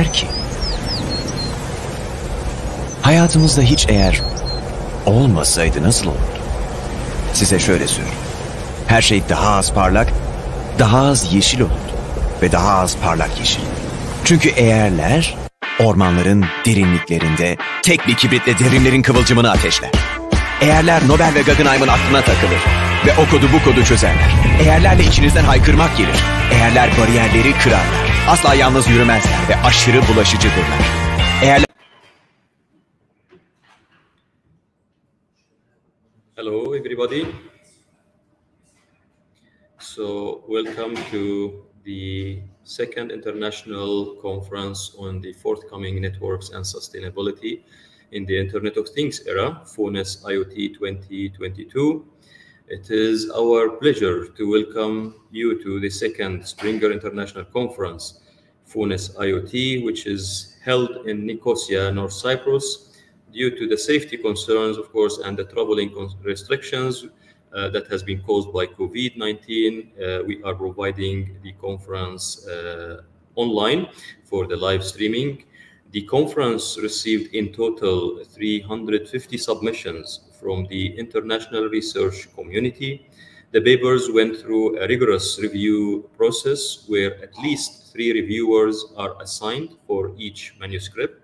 eğer ki hayatımızda hiç eğer olmasaydı nasıl olurdu? Size şöyle söyleyeyim. Her şey daha az parlak, daha az yeşil olurdu ve daha az parlak yeşil. Çünkü eğerler ormanların derinliklerinde tek bir kibritle derinlerin kıvılcımını ateşler. Eğerler Nobel ve Guggenheim'ın aklına takılır ve o kodu bu kodu çözerler. Eğerlerle içinizden haykırmak gelir. Eğerler bariyerleri kırarlar. Asla yalnız yürümezler ve aşırı bulaşıcıdırlar. Eğerler Hello, everybody. So, welcome to the second international conference on the forthcoming networks and sustainability in the Internet of Things era, FONES IoT 2022. It is our pleasure to welcome you to the second Springer International Conference, FONES IoT, which is held in Nicosia, North Cyprus, due to the safety concerns, of course, and the traveling restrictions uh, that has been caused by COVID-19. Uh, we are providing the conference uh, online for the live streaming. The conference received in total 350 submissions from the international research community. The papers went through a rigorous review process where at least three reviewers are assigned for each manuscript.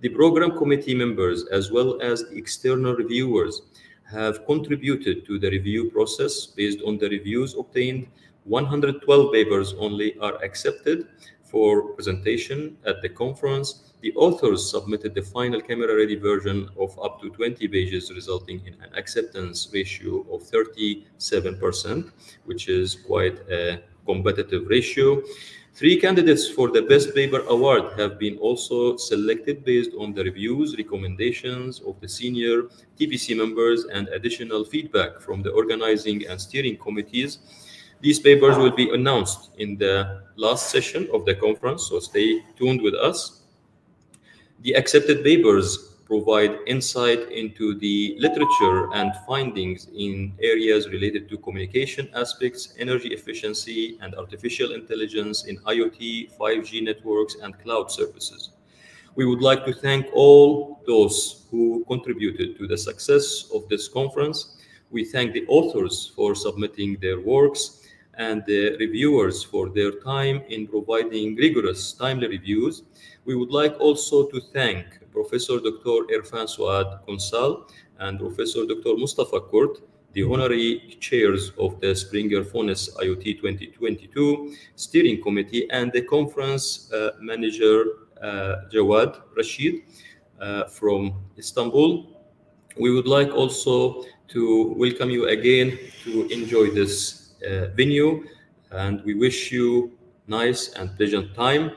The program committee members, as well as the external reviewers, have contributed to the review process based on the reviews obtained. 112 papers only are accepted for presentation at the conference. The authors submitted the final camera-ready version of up to 20 pages, resulting in an acceptance ratio of 37%, which is quite a competitive ratio. Three candidates for the Best Paper Award have been also selected based on the reviews, recommendations of the senior TPC members, and additional feedback from the organizing and steering committees. These papers will be announced in the last session of the conference, so stay tuned with us. The accepted papers provide insight into the literature and findings in areas related to communication aspects, energy efficiency, and artificial intelligence in IoT, 5G networks, and cloud services. We would like to thank all those who contributed to the success of this conference. We thank the authors for submitting their works and the reviewers for their time in providing rigorous, timely reviews. We would like also to thank Professor Dr. Irfan Suat Günsel and Professor Dr. Mustafa Kurt, the honorary chairs of the Springer FONES IoT 2022 steering committee and the conference uh, manager uh, Jawad Rashid uh, from Istanbul. We would like also to welcome you again to enjoy this Uh, venue and we wish you nice and pleasant time.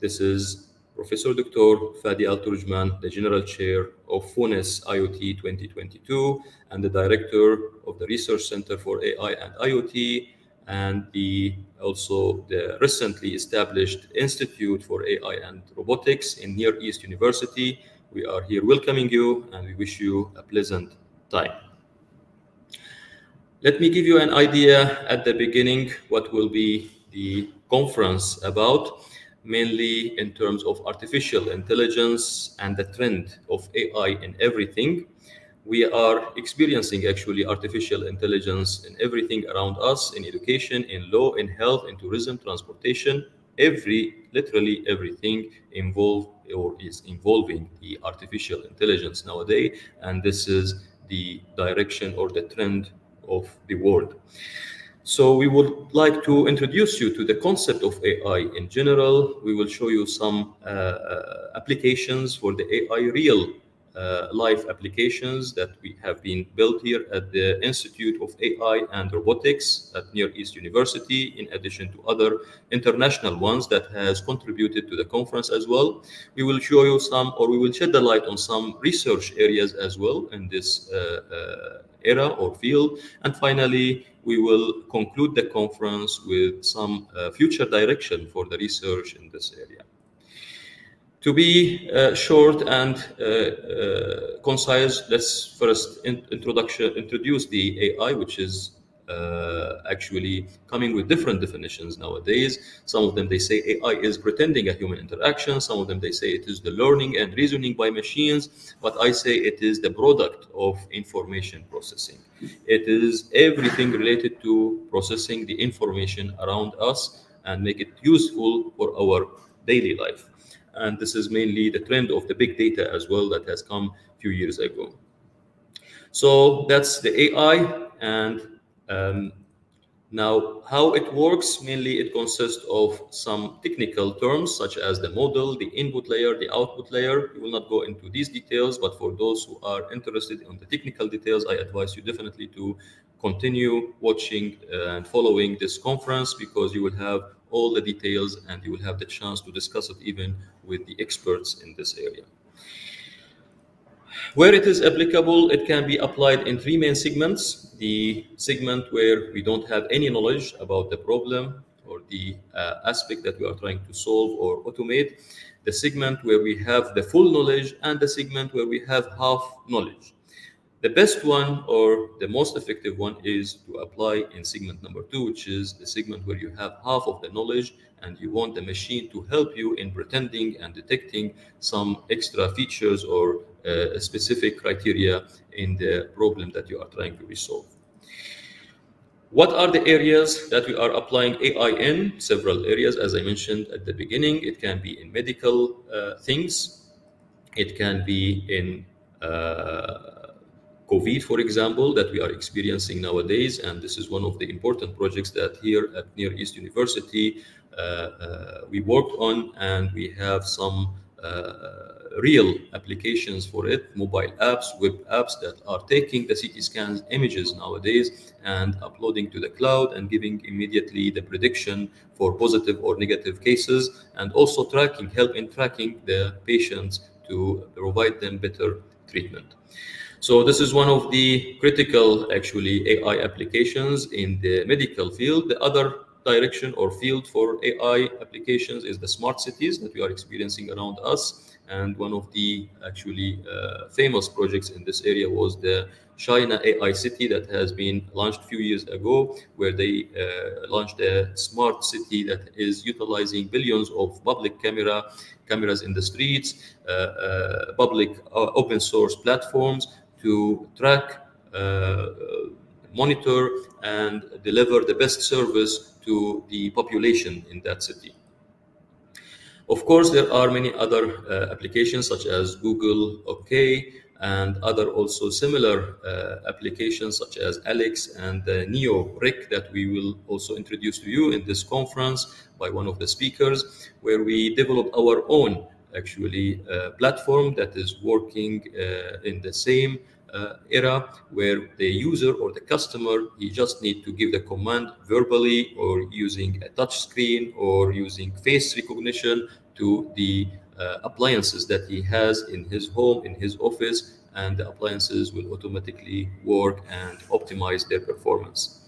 This is Professor Dr. Fadi Al Turjman, the General Chair of FONES IoT 2022 and the Director of the Research Center for AI and IoT and the also the recently established Institute for AI and Robotics in Near East University. We are here welcoming you and we wish you a pleasant time. Let me give you an idea at the beginning what will be the conference about, mainly in terms of artificial intelligence and the trend of AI in everything. We are experiencing actually artificial intelligence in everything around us, in education, in law, in health, in tourism, transportation, every, literally everything involved or is involving the artificial intelligence nowadays. And this is the direction or the trend of the world. So we would like to introduce you to the concept of AI in general. We will show you some uh, uh, applications for the AI real uh, life applications that we have been built here at the Institute of AI and Robotics at Near East University, in addition to other international ones that has contributed to the conference as well. We will show you some, or we will shed the light on some research areas as well in this uh, uh, era or field. And finally, we will conclude the conference with some uh, future direction for the research in this area. To be uh, short and uh, uh concise, let's first in introduction introduce the AI, which is uh, actually coming with different definitions nowadays. Some of them they say AI is pretending a human interaction. Some of them they say it is the learning and reasoning by machines. But I say it is the product of information processing. It is everything related to processing the information around us and make it useful for our daily life. And this is mainly the trend of the big data as well that has come a few years ago. So that's the AI and um, now, how it works, mainly it consists of some technical terms such as the model, the input layer, the output layer. We will not go into these details, but for those who are interested in the technical details, I advise you definitely to continue watching and following this conference because you will have all the details and you will have the chance to discuss it even with the experts in this area. Where it is applicable, it can be applied in three main segments. The segment where we don't have any knowledge about the problem or the uh, aspect that we are trying to solve or automate. The segment where we have the full knowledge and the segment where we have half knowledge. The best one or the most effective one is to apply in segment number two, which is the segment where you have half of the knowledge and you want the machine to help you in pretending and detecting some extra features or uh, specific criteria in the problem that you are trying to resolve. What are the areas that we are applying AI in? Several areas, as I mentioned at the beginning. It can be in medical uh, things. It can be in uh, COVID, for example, that we are experiencing nowadays. And this is one of the important projects that here at Near East University uh, uh, we worked on, and we have some uh, real applications for it, mobile apps, web apps that are taking the CT scans images nowadays and uploading to the cloud and giving immediately the prediction for positive or negative cases and also tracking, help in tracking the patients to provide them better treatment. So this is one of the critical actually AI applications in the medical field. The other direction or field for AI applications is the smart cities that we are experiencing around us. And one of the actually uh, famous projects in this area was the China AI City that has been launched a few years ago, where they uh, launched a smart city that is utilizing billions of public camera cameras in the streets, uh, uh public uh, open source platforms to track, uh, monitor, and deliver the best service to the population in that city. Of course, there are many other uh, applications such as Google OK and other also similar uh, applications such as Alex and uh, Neo Rick that we will also introduce to you in this conference by one of the speakers, where we develop our own actually uh, platform that is working uh, in the same era where the user or the customer he just need to give the command verbally or using a touch screen or using face recognition to the uh, appliances that he has in his home in his office and the appliances will automatically work and optimize their performance.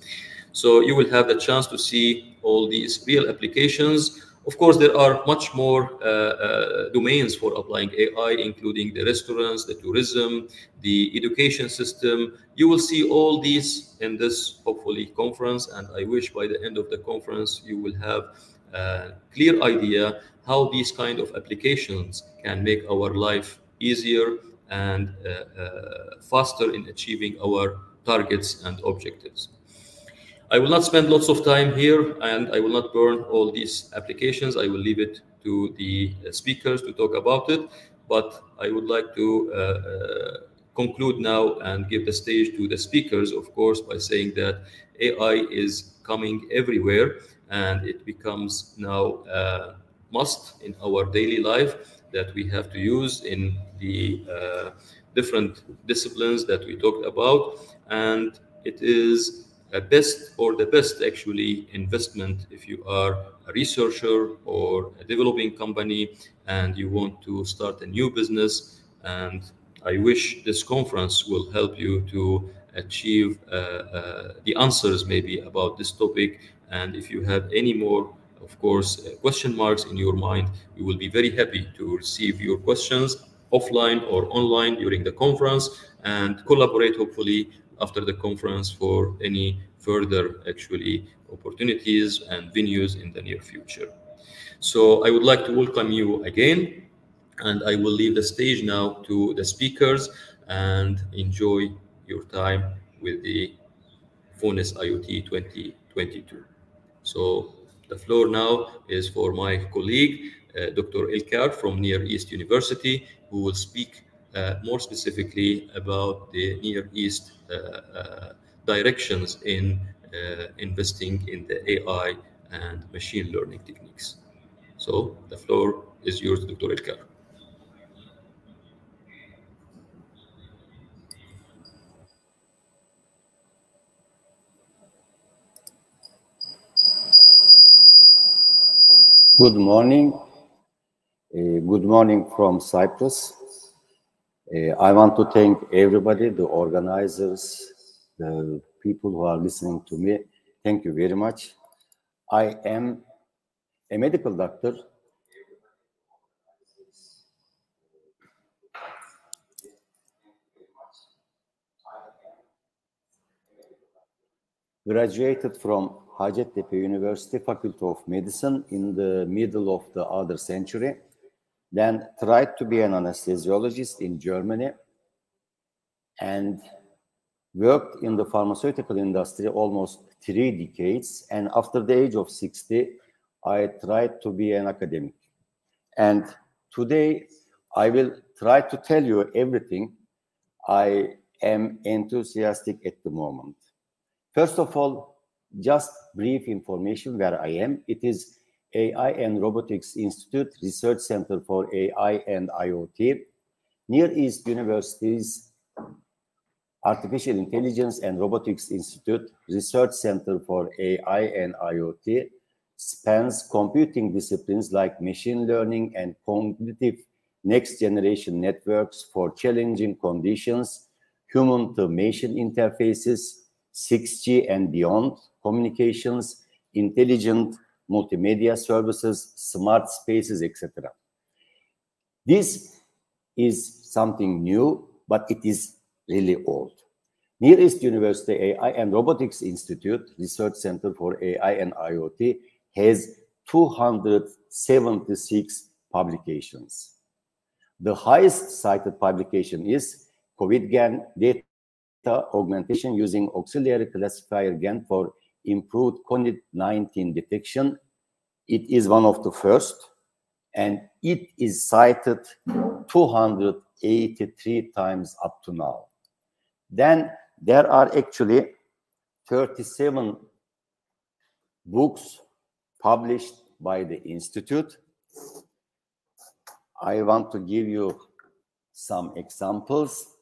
So you will have the chance to see all these real applications of course, there are much more uh, uh, domains for applying AI, including the restaurants, the tourism, the education system. You will see all these in this, hopefully, conference. And I wish by the end of the conference, you will have a clear idea how these kind of applications can make our life easier and uh, uh, faster in achieving our targets and objectives. I will not spend lots of time here and I will not burn all these applications. I will leave it to the uh, speakers to talk about it. But I would like to uh, uh, conclude now and give the stage to the speakers, of course, by saying that AI is coming everywhere and it becomes now a must in our daily life that we have to use in the uh, different disciplines that we talked about. And it is a best or the best actually investment if you are a researcher or a developing company and you want to start a new business. And i wish this conference will help you to achieve uh, uh, the answers maybe about this topic. And if you have any more of course uh, question marks in your mind we will be very happy to receive your questions offline or online during the conference and collaborate hopefully after the conference for any further actually opportunities and venues in the near future. So I would like to welcome you again, and I will leave the stage now to the speakers and enjoy your time with the FONES IoT 2022. So the floor now is for my colleague, uh, Dr. Ilker from Near East University, who will speak uh, more specifically about the Near East directions in uh, investing in the AI and machine learning techniques. So the floor is yours, Dr. Ilker. Good morning. Uh, good morning from Cyprus. Uh, I want to thank everybody, the organizers, the people who are listening to me. Thank you very much. I am a medical doctor. Graduated from Hacettepe University Faculty of Medicine in the middle of the other century. Then tried to be an anesthesiologist in Germany and worked in the pharmaceutical industry almost three decades. And after the age of 60, I tried to be an academic. And today, I will try to tell you everything I am enthusiastic at the moment. First of all, just brief information where I am. It is AI and Robotics Institute Research Center for AI and IoT, Near East University's Artificial Intelligence and Robotics Institute Research Center for AI and IoT spans computing disciplines like machine learning and cognitive next generation networks for challenging conditions, human to machine interfaces, 6G and beyond, communications, intelligent multimedia services, smart spaces, etc. This is something new, but it is really old. Near East University AI and Robotics Institute Research Center for AI and IoT has 276 publications. The highest cited publication is COVID-GAN data augmentation using auxiliary classifier GAN for improved COVID-19 detection. It is one of the first, and it is cited 283 times up to now. Then there are actually 37 books published by the Institute. I want to give you some examples.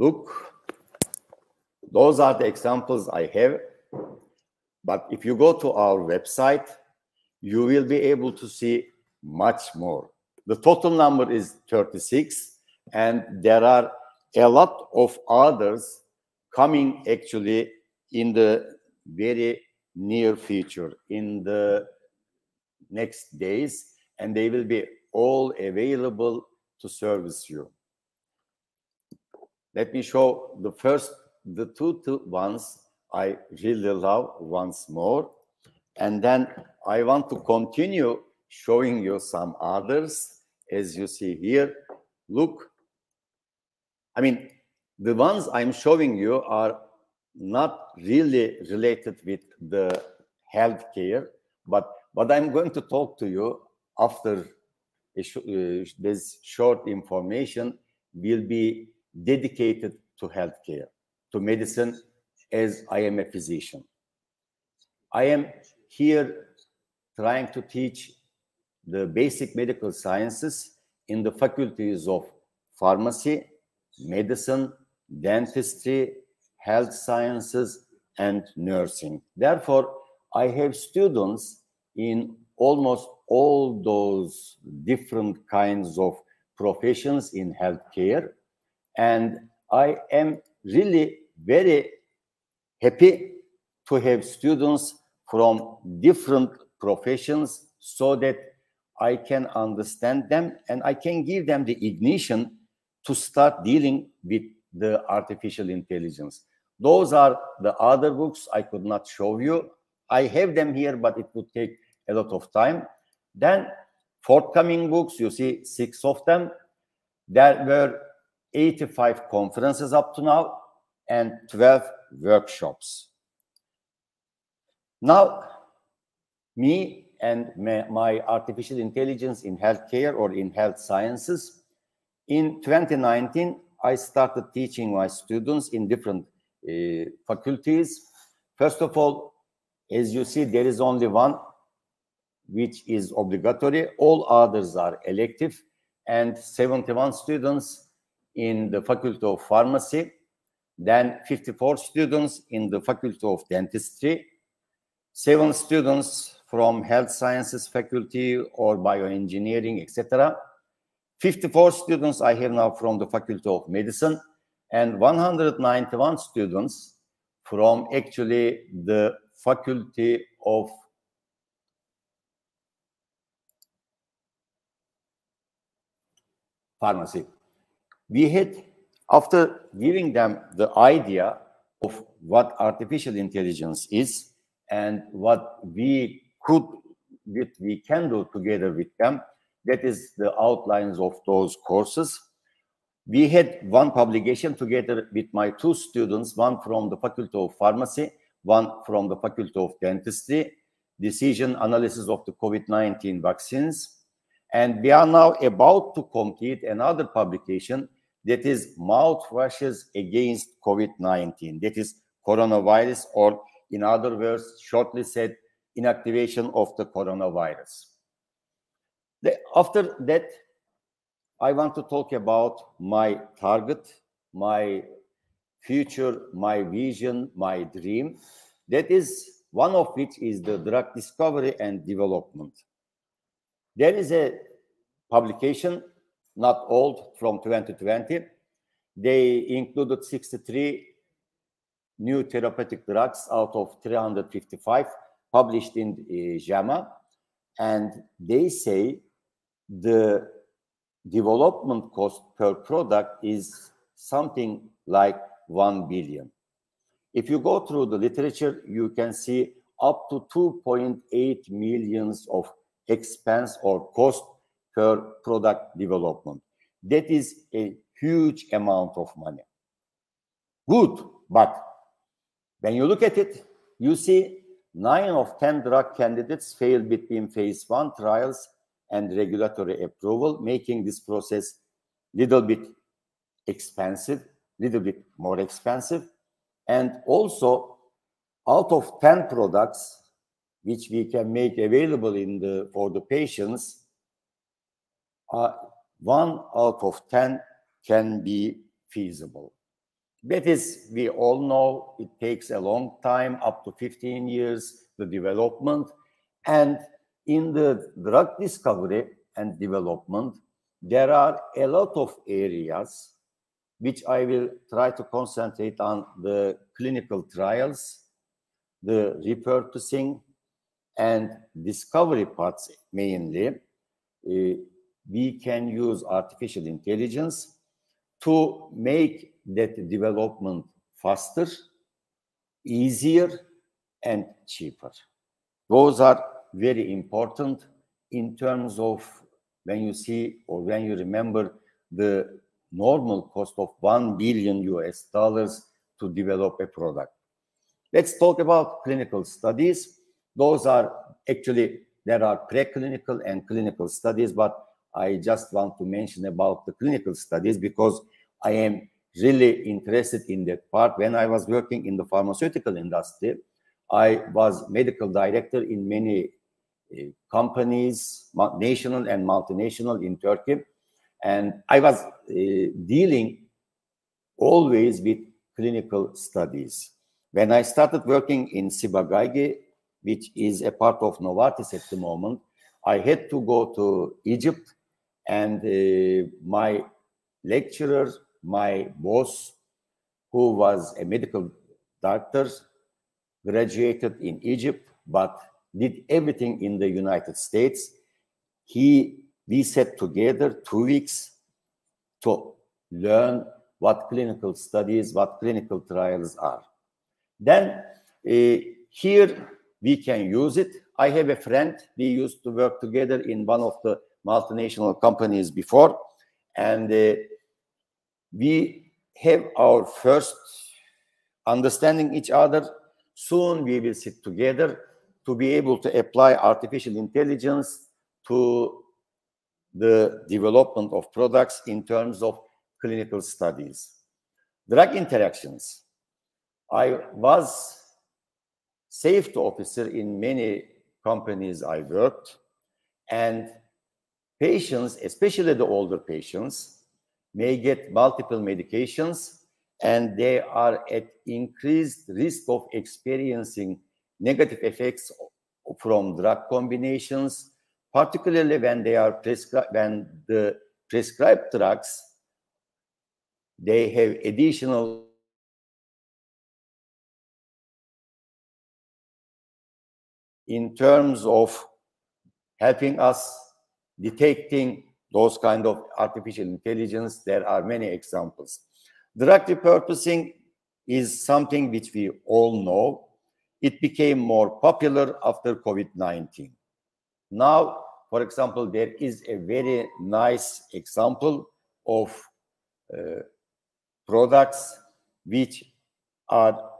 Look, those are the examples I have. But if you go to our website, you will be able to see much more. The total number is 36, and there are a lot of others coming actually in the very near future, in the next days, and they will be all available to service you. Let me show the first, the two, two ones I really love once more. And then I want to continue showing you some others. As you see here, look. I mean, the ones I'm showing you are not really related with the healthcare, but what I'm going to talk to you after uh, this short information will be dedicated to healthcare, to medicine, as I am a physician. I am here trying to teach the basic medical sciences in the faculties of pharmacy, medicine, dentistry, health sciences, and nursing. Therefore, I have students in almost all those different kinds of professions in healthcare and I am really very happy to have students from different professions so that I can understand them and I can give them the ignition to start dealing with the artificial intelligence. Those are the other books I could not show you. I have them here, but it would take a lot of time. Then forthcoming books, you see six of them. There were 85 conferences up to now and 12 workshops. Now, me and my artificial intelligence in healthcare or in health sciences, in 2019, I started teaching my students in different uh, faculties. First of all, as you see, there is only one which is obligatory. All others are elective and 71 students in the Faculty of Pharmacy, then 54 students in the Faculty of Dentistry, seven students from Health Sciences Faculty or Bioengineering, etc. 54 students I have now from the Faculty of Medicine, and 191 students from actually the Faculty of Pharmacy. We had, after giving them the idea of what artificial intelligence is and what we could, what we can do together with them, that is the outlines of those courses we had one publication together with my two students, one from the Faculty of Pharmacy, one from the Faculty of Dentistry, decision analysis of the COVID-19 vaccines. And we are now about to complete another publication that is mouthwashes against COVID-19. That is coronavirus, or in other words, shortly said, inactivation of the coronavirus. The, after that, I want to talk about my target, my future, my vision, my dream. That is one of which is the drug discovery and development. There is a publication, not old, from 2020. They included 63 new therapeutic drugs out of 355 published in uh, JAMA. And they say the development cost per product is something like 1 billion. If you go through the literature, you can see up to 2.8 millions of expense or cost per product development. That is a huge amount of money. Good, but when you look at it, you see nine of 10 drug candidates failed between phase one trials and regulatory approval, making this process little bit expensive, little bit more expensive. And also, out of 10 products which we can make available in the for the patients, uh, one out of 10 can be feasible. That is, we all know it takes a long time, up to 15 years, the development. And in the drug discovery and development, there are a lot of areas which I will try to concentrate on the clinical trials, the repurposing, and discovery parts mainly. Uh, we can use artificial intelligence to make that development faster, easier, and cheaper. Those are very important in terms of when you see or when you remember the normal cost of 1 billion US dollars to develop a product. Let's talk about clinical studies. Those are actually, there are preclinical and clinical studies, but I just want to mention about the clinical studies because I am really interested in that part. When I was working in the pharmaceutical industry, I was medical director in many companies, national and multinational in Turkey. And I was uh, dealing always with clinical studies. When I started working in Ciba-Geigy, which is a part of Novartis at the moment, I had to go to Egypt and my lecturer, my boss, who was a medical doctor, graduated in Egypt, but did everything in the United States. he we sat together two weeks to learn what clinical studies, what clinical trials are. Then uh, here we can use it. I have a friend, we used to work together in one of the multinational companies before, and uh, we have our first understanding each other. Soon we will sit together to be able to apply artificial intelligence to the development of products in terms of clinical studies. Drug interactions. I was safety officer in many companies I worked, and patients, especially the older patients, may get multiple medications and they are at increased risk of experiencing negative effects from drug combinations, particularly when they are prescribed when the prescribed drugs they have additional in terms of helping us detecting those kind of artificial intelligence there are many examples. Drug repurposing is something which we all know. It became more popular after covid-19 now for example there is a very nice example of uh, products which are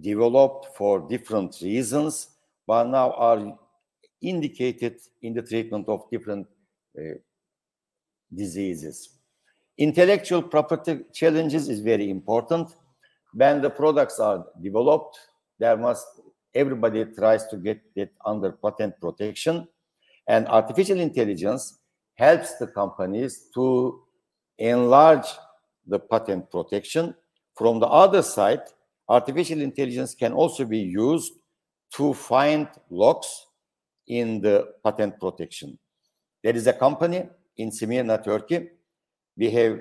developed for different reasons, but now are indicated in the treatment of different uh, diseases. Intellectual property challenges is very important. When the products are developed, there must everybody tries to get it under patent protection, and artificial intelligence helps the companies to enlarge the patent protection. From the other side, artificial intelligence can also be used to find locks in the patent protection. There is a company in Smyrna, Turkey. We have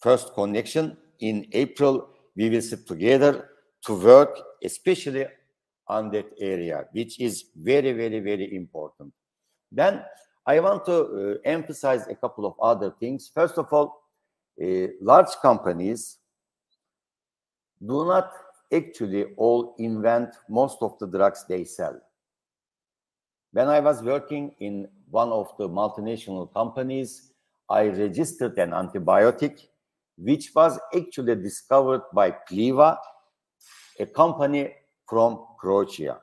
first connection. In April, we will sit together to work, especially on that area, which is very, very, very important. Then I want to uh, emphasize a couple of other things. First of all, uh, large companies do not actually all invent most of the drugs they sell. When I was working in one of the multinational companies, I registered an antibiotic which was actually discovered by Pliva, a company from Croatia.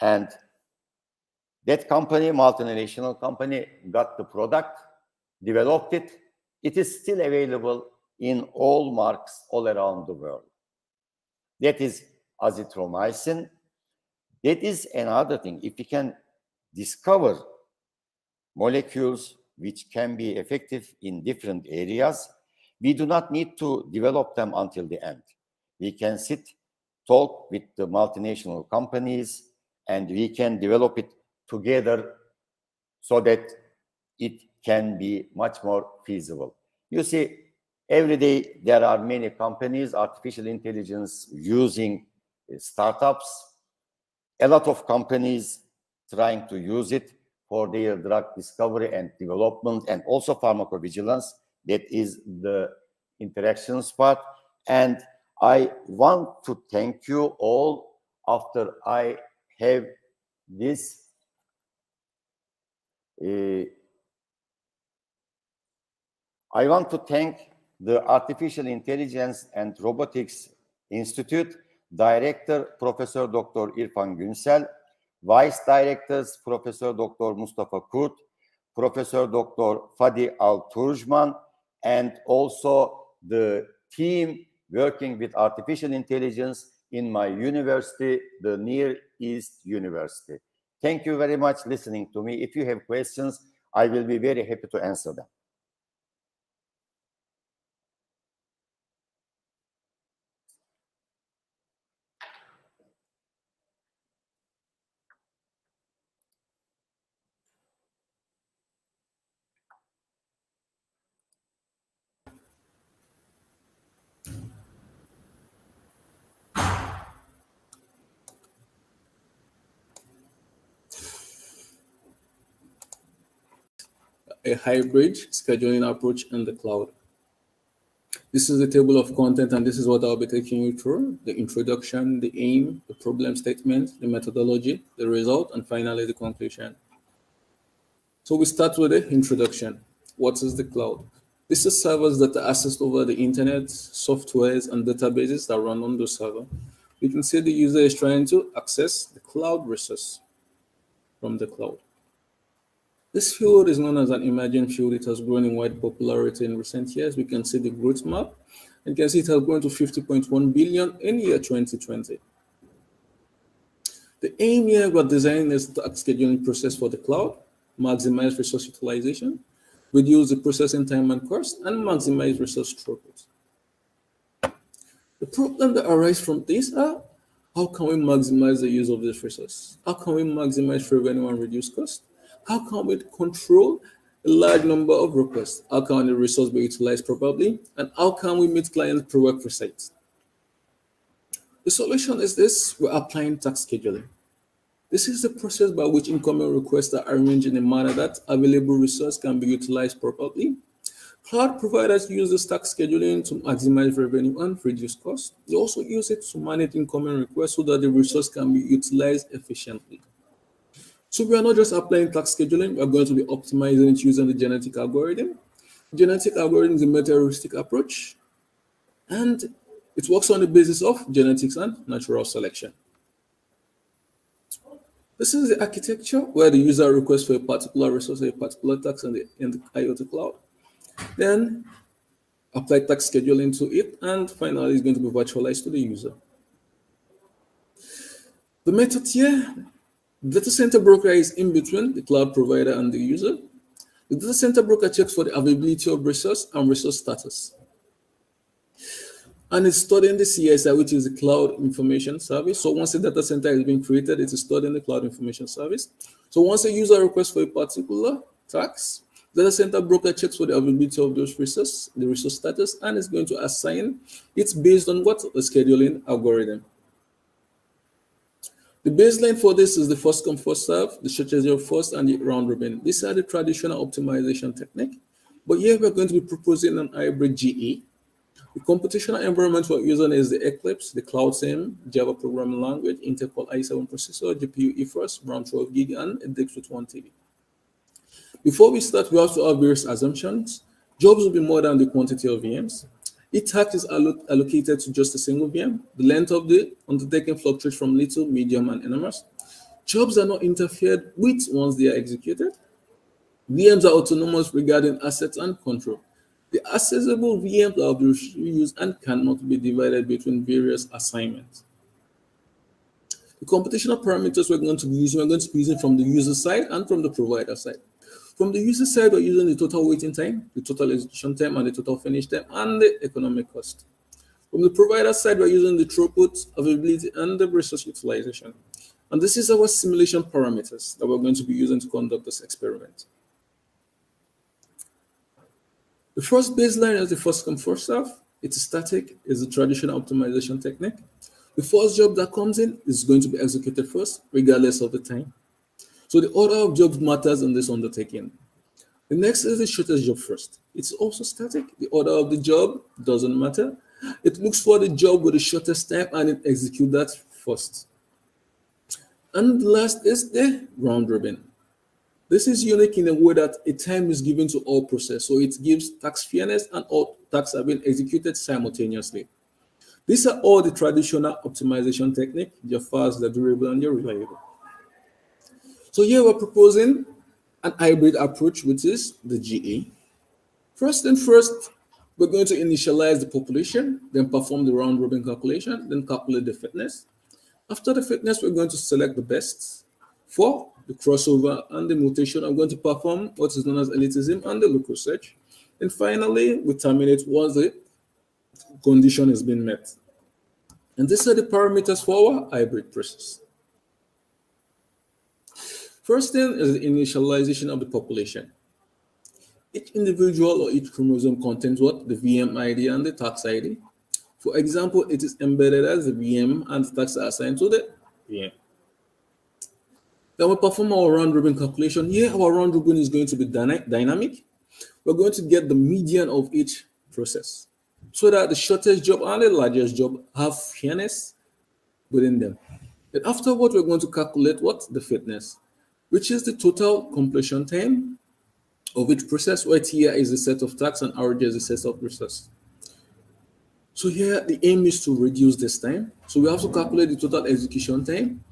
And that company, multinational company, got the product, developed it, it is still available in all marks all around the world. That is azithromycin. That is another thing. If we can discover molecules which can be effective in different areas, we do not need to develop them until the end. We can sit, talk with the multinational companies, and we can develop it together so that it can be much more feasible. You see, every day there are many companies, artificial intelligence using uh, startups, a lot of companies trying to use it for their drug discovery and development and also pharmacovigilance. That is the interactions part. And I want to thank you all after I have this uh, I want to thank the Artificial Intelligence and Robotics Institute Director Professor Dr. Irfan Günsel, Vice Directors Professor Dr. Mustafa Kurt, Professor Dr. Fadi Al-Turjman, and also the team working with artificial intelligence in my university, the Near East University. Thank you very much listening to me. If you have questions, I will be very happy to answer them. A hybrid scheduling approach in the cloud. This is the table of content, and this is what I'll be taking you through the introduction, the aim, the problem statement, the methodology, the result, and finally the conclusion. So we start with the introduction. What is the cloud? This is servers that are accessed over the internet, softwares, and databases that run on the server. You can see the user is trying to access the cloud resource from the cloud. This field is known as an emerging field. It has grown in wide popularity in recent years. We can see the growth map. And you can see it has grown to 50.1 billion in year 2020. The aim here we're designing is the scheduling process for the cloud, maximize resource utilization, reduce the processing time and cost, and maximize resource throughput. The problem that arises from this are how can we maximize the use of this resource? How can we maximize revenue and reduce cost? How can we control a large number of requests? How can the resource be utilized properly? And how can we meet client prerequisites? The solution is this, we're applying task scheduling. This is the process by which incoming requests are arranged in a manner that available resource can be utilized properly. Cloud providers use this task scheduling to maximize revenue and reduce costs. They also use it to manage incoming requests so that the resource can be utilized efficiently. So we are not just applying task scheduling, we are going to be optimizing it using the genetic algorithm. Genetic algorithm is a metaheuristic approach, and it works on the basis of genetics and natural selection. This is the architecture where the user requests for a particular resource, a particular task in the, in the IoT cloud. Then apply task scheduling to it, and finally it's going to be virtualized to the user. The method here Data center broker is in between the cloud provider and the user. The data center broker checks for the availability of resource and resource status. And it's stored in the CSI, which is the Cloud Information Service. So once a data center is being created, it is stored in the Cloud Information Service. So once a user requests for a particular task, data center broker checks for the availability of those resources, the resource status, and is going to assign it's based on what the scheduling algorithm. The baseline for this is the first come, first serve, the strategy of first, and the round robin. These are the traditional optimization technique. But here we're going to be proposing an hybrid GE. The computational environment we're using is the Eclipse, the CloudSim, Java programming language, Intel Core i7 processor, GPU eFirst, RAM 12 gig, and a DIX with 1 TB. Before we start, we have to have various assumptions. Jobs will be more than the quantity of VMs. Each task is alloc allocated to just a single VM. The length of the undertaking fluctuates from little, medium, and enormous. Jobs are not interfered with once they are executed. VMs are autonomous regarding assets and control. The accessible VMs are reused and cannot be divided between various assignments. The computational parameters we're going to be using, we're going to be using from the user side and from the provider side. From the user side, we're using the total waiting time, the total execution time, and the total finish time, and the economic cost. From the provider side, we're using the throughput, availability, and the resource utilization. And this is our simulation parameters that we're going to be using to conduct this experiment. The first baseline is the first come, first serve. It's static, it's a traditional optimization technique. The first job that comes in is going to be executed first, regardless of the time. So the order of jobs matters in this undertaking. The next is the shortest job first. It's also static. The order of the job doesn't matter. It looks for the job with the shortest time and it executes that first. And last is the round robin. This is unique in a way that a time is given to all process. So it gives tax fairness and all tasks are being executed simultaneously. These are all the traditional optimization technique. They're fast, they're durable, and they're reliable. So here we're proposing an hybrid approach, which is the GE. First and first, we're going to initialize the population, then perform the round robin calculation, then calculate the fitness. After the fitness, we're going to select the best for the crossover and the mutation. I'm going to perform what is known as elitism and the local search. And finally, we terminate once the condition has been met. And these are the parameters for our hybrid process. First thing is the initialization of the population. Each individual or each chromosome contains what? The VM ID and the task ID. For example, it is embedded as the VM and the task are assigned to the VM. Then we perform our round robin calculation. Here, our round robin is going to be dyna dynamic. We're going to get the median of each process so that the shortest job and the largest job have fairness within them. And afterward, we're going to calculate what? The fitness, which is the total completion time of each process, where here is the set of tasks and RJ is the set of process. So here the aim is to reduce this time. So we have to calculate the total execution time.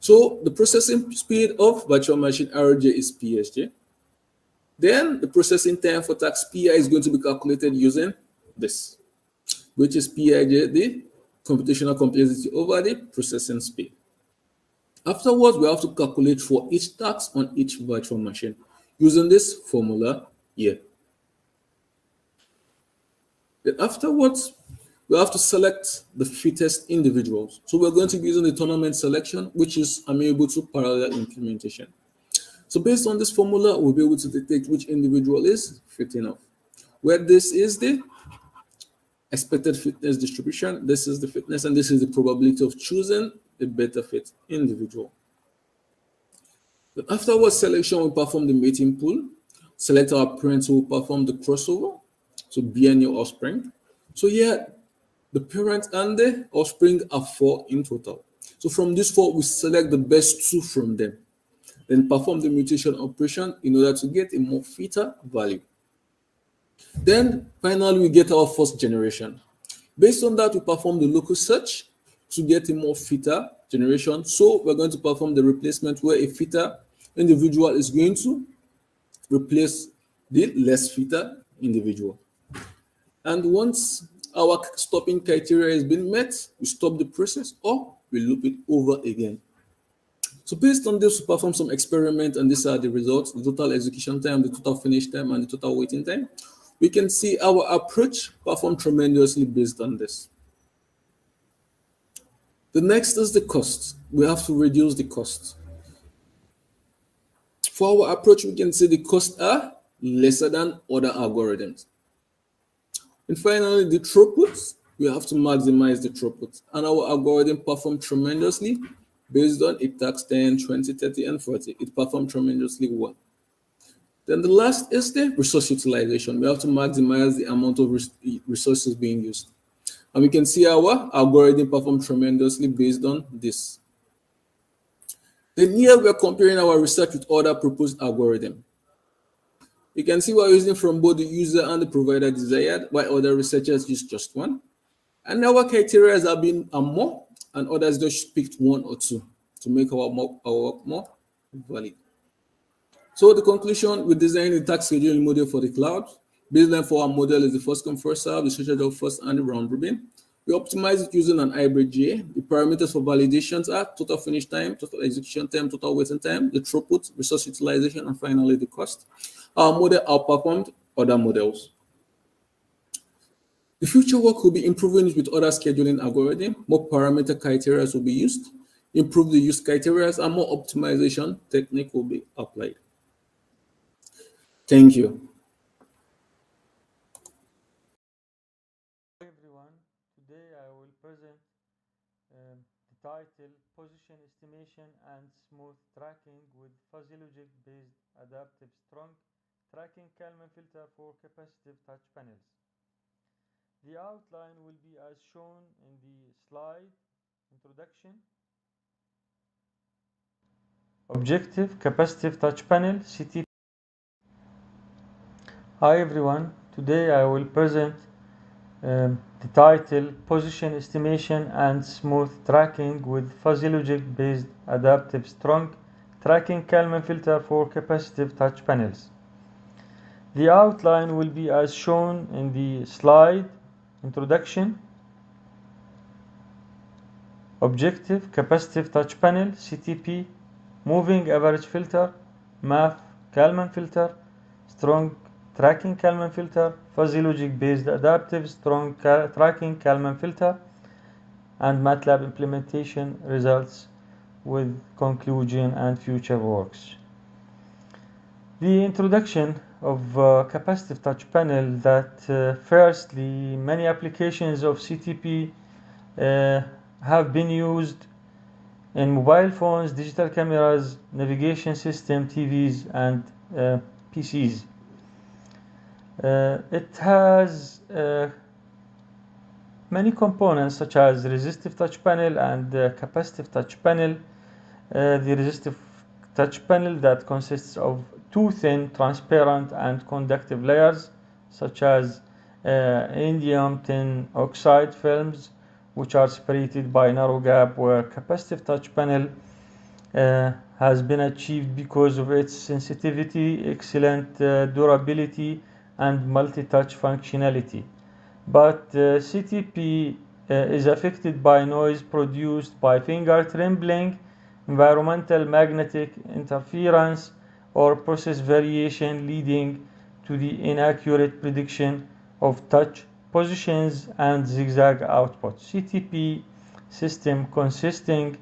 So the processing speed of virtual machine RJ is PSJ. Then the processing time for task PI is going to be calculated using this, which is PIJ, the computational complexity over the processing speed. Afterwards, we have to calculate for each task on each virtual machine using this formula here. Then afterwards, we have to select the fittest individuals. So we're going to be using the tournament selection, which is amenable to parallel implementation. So based on this formula, we'll be able to detect which individual is fit enough. Where this is the expected fitness distribution, this is the fitness, and this is the probability of choosing the better fit individual. But afterwards selection, we perform the mating pool, select our parents who perform the crossover, so BNU offspring. So here, the parent and the offspring are four in total. So from this four, we select the best two from them, then perform the mutation operation in order to get a more fitter value. Then finally, we get our first generation. Based on that, we perform the local search to get a more fitter generation. So we're going to perform the replacement where a fitter individual is going to replace the less fitter individual. And once our stopping criteria has been met, we stop the process or we loop it over again. So based on this, we perform some experiment and these are the results, the total execution time, the total finish time, and the total waiting time. We can see our approach perform tremendously based on this. The next is the cost. We have to reduce the cost. For our approach, we can say the costs are lesser than other algorithms. And finally, the throughput, we have to maximize the throughput. And our algorithm performed tremendously based on it takes 10, 20, 30, and 40. It performed tremendously well. Then the last is the resource utilization. We have to maximize the amount of resources being used. And we can see our algorithm perform tremendously based on this. Then here we're comparing our research with other proposed algorithm. You can see we're using from both the user and the provider desired, while other researchers use just one. And our criteria have been a more, and others just picked one or two to make our, more, work more valid. So the conclusion, we designed the task scheduling model for the cloud. Baseline for our model is the first come, first serve, the social first, and the round robin. We optimize it using an hybrid GA. The parameters for validations are total finish time, total execution time, total waiting time, the throughput, resource utilization, and finally the cost. Our model outperformed other models. The future work will be improving it with other scheduling algorithms. More parameter criteria will be used, improve the use criteria, and more optimization technique will be applied. Thank you. title Position Estimation and Smooth Tracking with Fuzzy Logic based Adaptive Strong Tracking Kalman filter for capacitive touch panels. The outline will be as shown in the slide introduction. Objective Capacitive Touch Panel CTP. Hi everyone, today I will present um, the title Position Estimation and Smooth Tracking with Fuzzy Logic based Adaptive Strong Tracking Kalman Filter for Capacitive Touch Panels. The outline will be as shown in the slide introduction. Objective Capacitive Touch Panel CTP Moving Average Filter MAF Kalman Filter Strong tracking Kalman filter, fuzzy logic based adaptive strong tracking Kalman filter, and MATLAB implementation results with conclusion and future works. The introduction of capacitive touch panel that uh, firstly many applications of CTP uh, have been used in mobile phones, digital cameras, navigation system, TVs, and uh, PCs. Uh, it has uh, many components such as resistive touch panel and capacitive touch panel. Uh, the resistive touch panel that consists of two thin, transparent, and conductive layers such as uh, indium tin oxide films which are separated by narrow gap where capacitive touch panel uh, has been achieved because of its sensitivity, excellent uh, durability and multi-touch functionality. But uh, CTP uh, is affected by noise produced by finger trembling, environmental magnetic interference or process variation leading to the inaccurate prediction of touch positions and zigzag output. CTP system consisting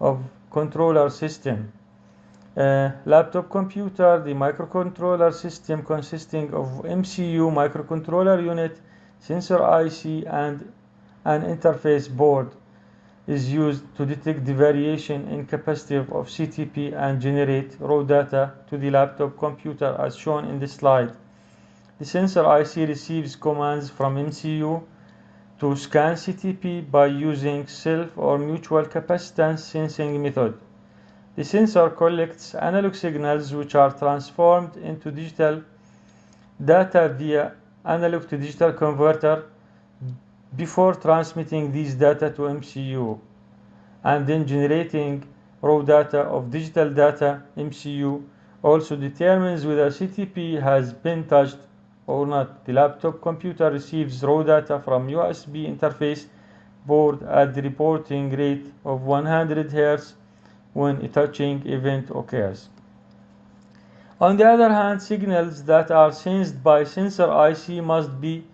of controller system. Uh, laptop computer, the microcontroller system consisting of MCU microcontroller unit, sensor IC and an interface board is used to detect the variation in capacitive of CTP and generate raw data to the laptop computer as shown in the slide. The sensor IC receives commands from MCU to scan CTP by using self or mutual capacitance sensing method. The sensor collects analog signals which are transformed into digital data via analog to digital converter before transmitting these data to MCU and then generating raw data of digital data MCU also determines whether CTP has been touched or not. The laptop computer receives raw data from USB interface board at the reporting rate of 100 Hz when a touching event occurs. On the other hand, signals that are sensed by sensor IC must be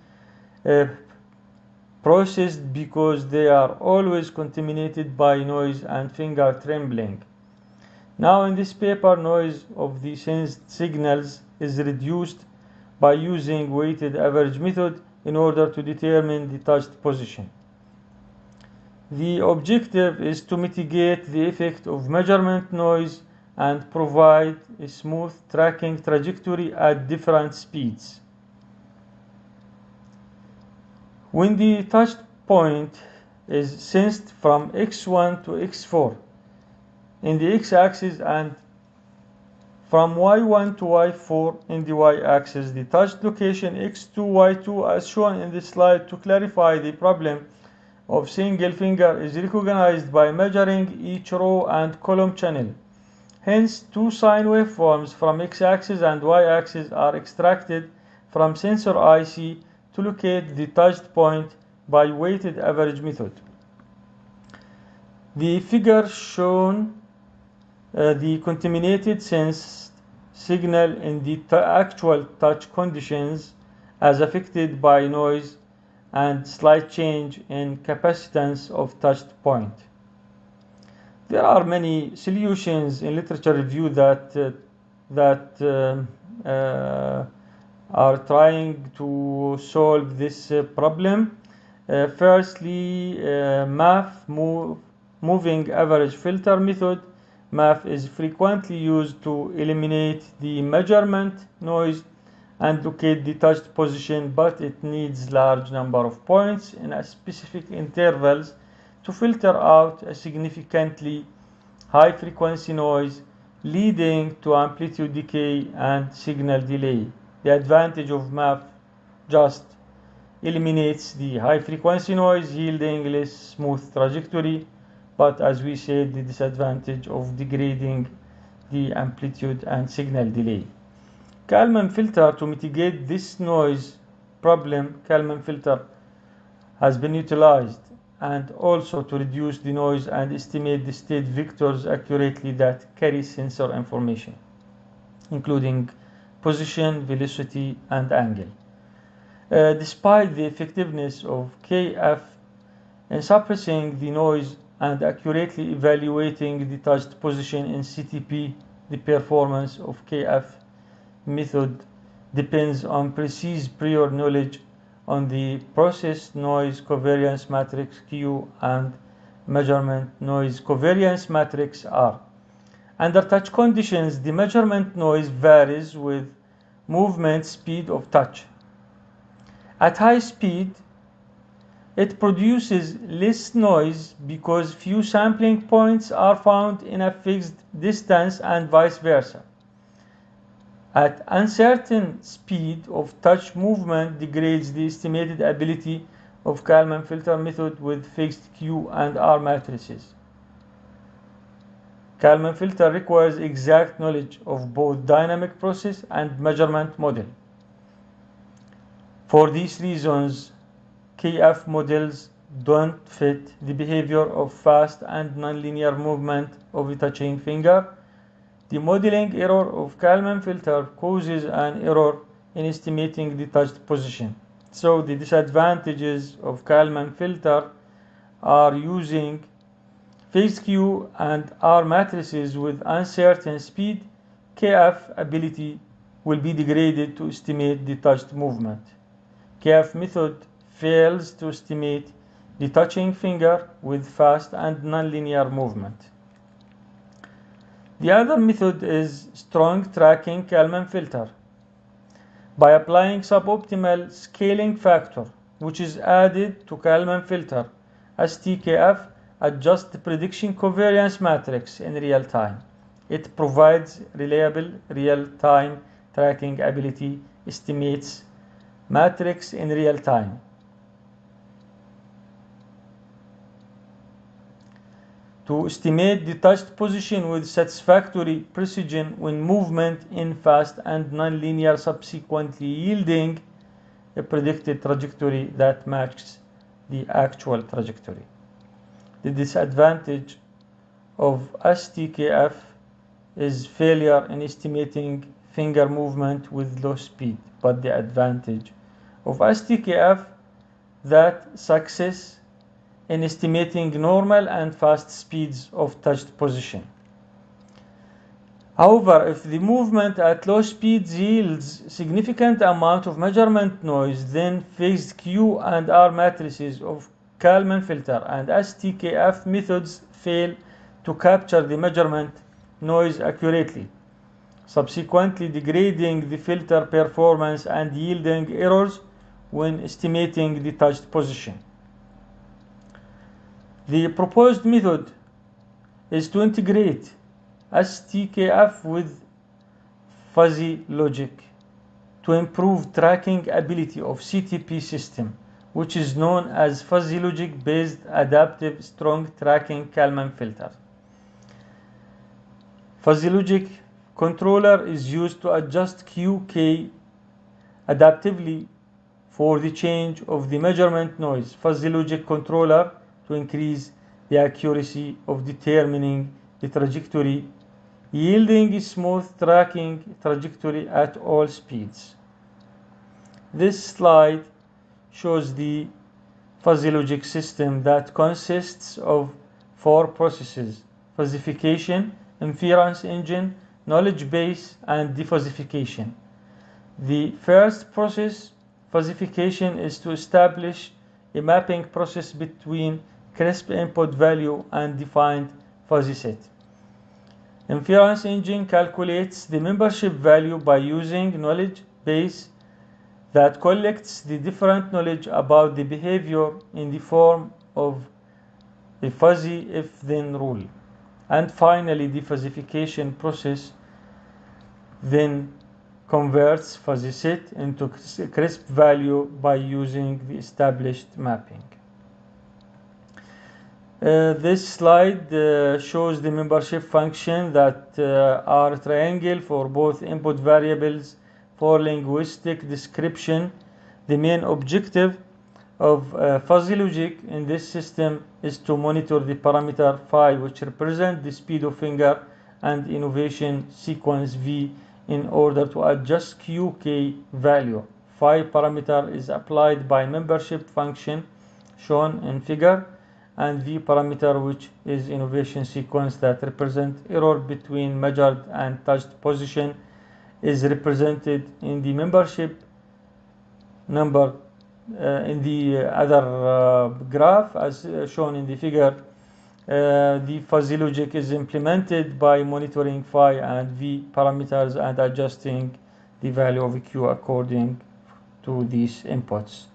uh, processed because they are always contaminated by noise and finger trembling. Now in this paper, noise of the sensed signals is reduced by using weighted average method in order to determine the touched position. The objective is to mitigate the effect of measurement noise and provide a smooth tracking trajectory at different speeds. When the touched point is sensed from x1 to x4 in the x-axis and from y1 to y4 in the y-axis. The touched location x2, y2 as shown in this slide to clarify the problem of single finger is recognized by measuring each row and column channel. Hence, two sine waveforms from x-axis and y-axis are extracted from sensor IC locate the touched point by weighted average method. The figure shown uh, the contaminated sense signal in the actual touch conditions as affected by noise and slight change in capacitance of touched point. There are many solutions in literature review that uh, that uh, uh, are trying to solve this uh, problem. Uh, firstly, MAF move, moving average filter method MAF is frequently used to eliminate the measurement noise and locate the touched position, but it needs large number of points in a specific intervals to filter out a significantly high frequency noise leading to amplitude decay and signal delay. The advantage of MAF just eliminates the high frequency noise yielding less smooth trajectory but as we said the disadvantage of degrading the amplitude and signal delay. Kalman filter to mitigate this noise problem Kalman filter has been utilized and also to reduce the noise and estimate the state vectors accurately that carry sensor information including position, velocity and angle. Uh, despite the effectiveness of KF in suppressing the noise and accurately evaluating the touched position in CTP, the performance of KF method depends on precise prior knowledge on the process noise covariance matrix Q and measurement noise covariance matrix R. Under touch conditions, the measurement noise varies with movement speed of touch. At high speed, it produces less noise because few sampling points are found in a fixed distance and vice versa. At uncertain speed of touch movement degrades the estimated ability of Kalman filter method with fixed Q and R matrices. Kalman filter requires exact knowledge of both dynamic process and measurement model. For these reasons, KF models don't fit the behavior of fast and nonlinear movement of the touching finger the modeling error of Kalman filter causes an error in estimating the touched position. So the disadvantages of Kalman filter are using phase Q and R matrices with uncertain speed. KF ability will be degraded to estimate the touched movement. KF method fails to estimate the touching finger with fast and nonlinear movement. The other method is strong tracking Kalman filter. By applying suboptimal scaling factor, which is added to Kalman filter, STKF adjusts the prediction covariance matrix in real time. It provides reliable real-time tracking ability, estimates matrix in real time. to estimate the touched position with satisfactory precision when movement in fast and nonlinear subsequently yielding a predicted trajectory that matches the actual trajectory. The disadvantage of STKF is failure in estimating finger movement with low speed, but the advantage of STKF that success in estimating normal and fast speeds of touched position. However, if the movement at low speeds yields significant amount of measurement noise, then phased Q and R matrices of Kalman filter and STKF methods fail to capture the measurement noise accurately, subsequently degrading the filter performance and yielding errors when estimating the touched position. The proposed method is to integrate STKF with fuzzy logic to improve tracking ability of CTP system, which is known as fuzzy logic based adaptive strong tracking Kalman filter. Fuzzy logic controller is used to adjust QK adaptively for the change of the measurement noise. Fuzzy logic controller to increase the accuracy of determining the trajectory, yielding a smooth tracking trajectory at all speeds. This slide shows the fuzzy logic system that consists of four processes, fuzzification, inference engine, knowledge base, and defuzzification. The first process, fuzzification, is to establish a mapping process between crisp input value and defined fuzzy set. Inference engine calculates the membership value by using knowledge base that collects the different knowledge about the behavior in the form of a fuzzy if then rule. And finally, the fuzzification process then converts fuzzy set into crisp value by using the established mapping. Uh, this slide uh, shows the membership function that uh, are triangle for both input variables for linguistic description. The main objective of uh, fuzzy logic in this system is to monitor the parameter phi which represent the speed of finger and innovation sequence v in order to adjust qk value. Phi parameter is applied by membership function shown in figure and V parameter which is innovation sequence that represent error between measured and touched position is represented in the membership number uh, in the other uh, graph as uh, shown in the figure Uh, the fuzzy logic is implemented by monitoring phi and v parameters and adjusting the value of q according to these inputs.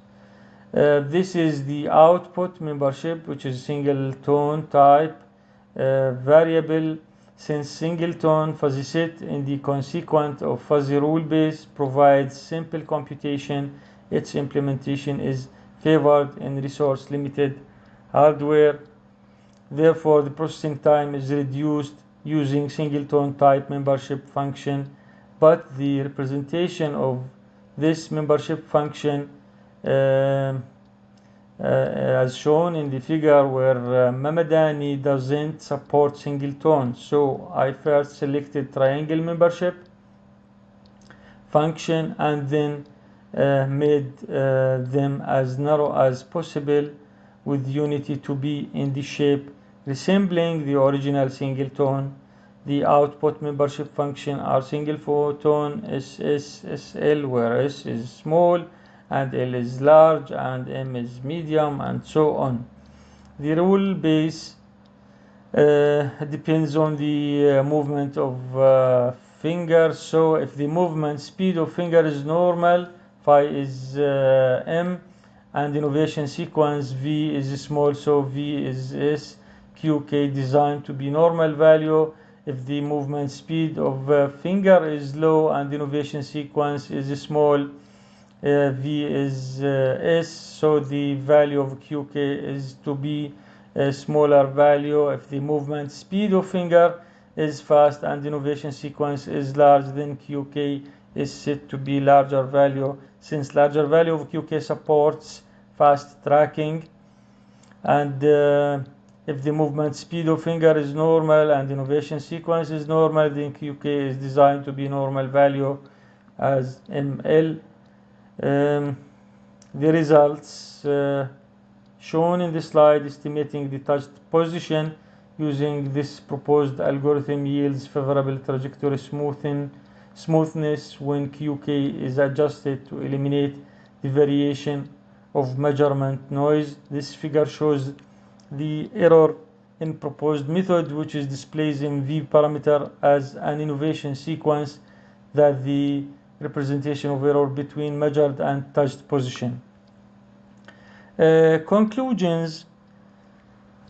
Uh, this is the output membership, which is singleton type uh, variable since singleton fuzzy set in the consequent of fuzzy rule base provides simple computation, its implementation is favored in resource limited hardware. Therefore, the processing time is reduced using singleton type membership function, but the representation of this membership function uh, as shown in the figure where uh, Mamdani doesn't support singleton. So I first selected triangle membership function and then uh, made uh, them as narrow as possible with unity to be in the shape resembling the original singleton. The output membership function are single photon SSSL where S is small and L is large and M is medium and so on. The rule base uh, depends on the uh, movement of uh, finger so if the movement speed of finger is normal phi is uh, M and innovation sequence V is small so V is S QK designed to be normal value if the movement speed of uh, finger is low and innovation sequence is small uh, V is uh, S, so the value of QK is to be a smaller value. If the movement speed of finger is fast and innovation sequence is large, then QK is set to be larger value since larger value of QK supports fast tracking and uh, if the movement speed of finger is normal and innovation sequence is normal then QK is designed to be normal value as ML um, the results uh, shown in the slide estimating the touched position using this proposed algorithm yields favorable trajectory smoothing, smoothness when QK is adjusted to eliminate the variation of measurement noise. This figure shows the error in proposed method which is displayed in V parameter as an innovation sequence that the representation of error between measured and touched position. Uh, conclusions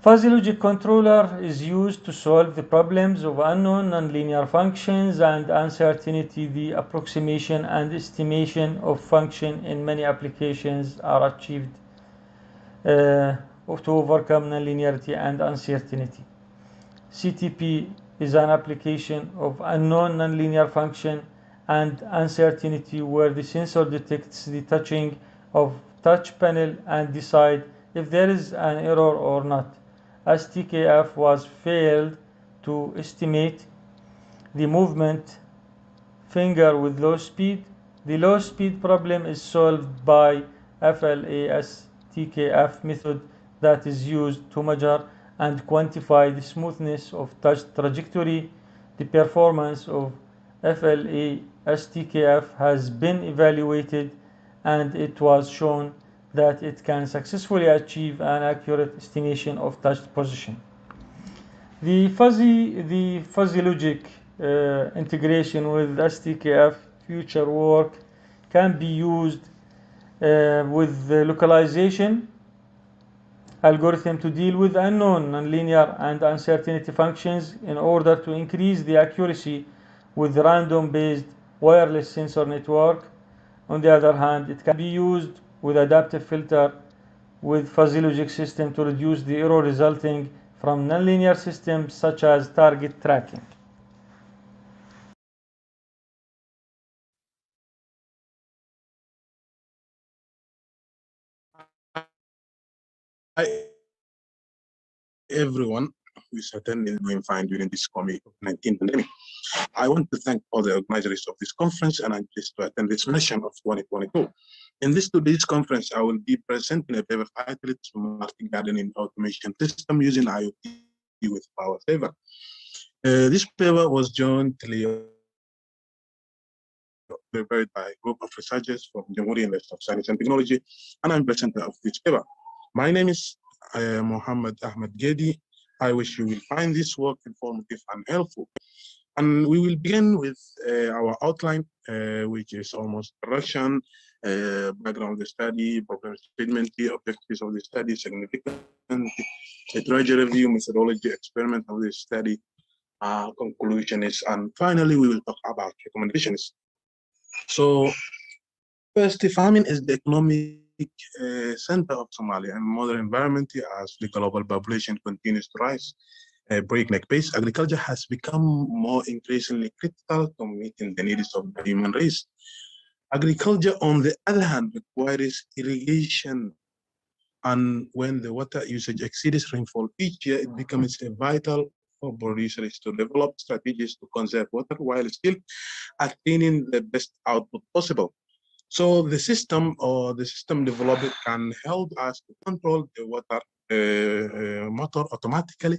Fuzzy logic controller is used to solve the problems of unknown nonlinear functions and uncertainty. The approximation and estimation of function in many applications are achieved uh, to overcome nonlinearity and uncertainty. CTP is an application of unknown nonlinear function and uncertainty where the sensor detects the touching of touch panel and decide if there is an error or not. STKF was failed to estimate the movement finger with low speed, the low speed problem is solved by FLAS TKF method that is used to measure and quantify the smoothness of touch trajectory, the performance of FLA STKF has been evaluated and it was shown that it can successfully achieve an accurate estimation of touched position. The fuzzy, the fuzzy logic uh, integration with STKF future work can be used uh, with the localization algorithm to deal with unknown nonlinear and uncertainty functions in order to increase the accuracy with random based wireless sensor network. On the other hand, it can be used with adaptive filter with fuzzy logic system to reduce the error resulting from nonlinear systems such as target tracking. Hi, everyone who is attending doing fine during this COVID-19 pandemic. I want to thank all the organizers of this conference and I'm pleased to attend this session of 2022. In this today's conference, I will be presenting a paper titled Smart Gardening Automation System using IoT with Power Saver. Uh, this paper was jointly prepared by a group of researchers from Jamhuriya University of Science and Technology, and I'm presenter of this paper. My name is uh, Mohammed Ahmed Gedi, I wish you will find this work informative and helpful. And we will begin with uh, our outline, uh, which is almost introduction, uh, background of the study, problem statement, the objectives of the study, significant, literature review, methodology, experiment of the study, uh, conclusion is, and finally we will talk about recommendations. So first, the farming is the economic center of Somalia and modern environment as the global population continues to rise. Uh, breakneck pace, agriculture has become more increasingly critical to meeting the needs of the human race. Agriculture, on the other hand, requires irrigation. And when the water usage exceeds rainfall each year, it becomes vital for producers to develop strategies to conserve water while still attaining the best output possible. So the system or the system developed can help us to control the water uh, motor automatically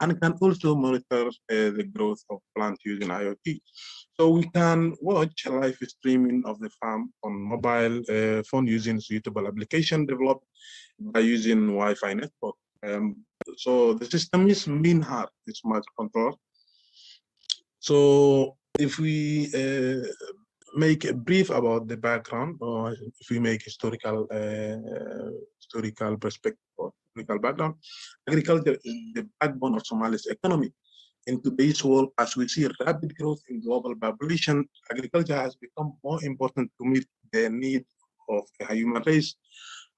and can also monitor uh, the growth of plant using IoT. So we can watch live streaming of the farm on mobile uh, phone using suitable application developed by using Wi-Fi network. Um, so the system is mean hard, it's much control. So if we uh, make a brief about the background, or if we make historical uh, historical perspective or historical background, agriculture is the backbone of Somalia's economy. In today's world, as we see rapid growth in global population, agriculture has become more important to meet the need of the human race.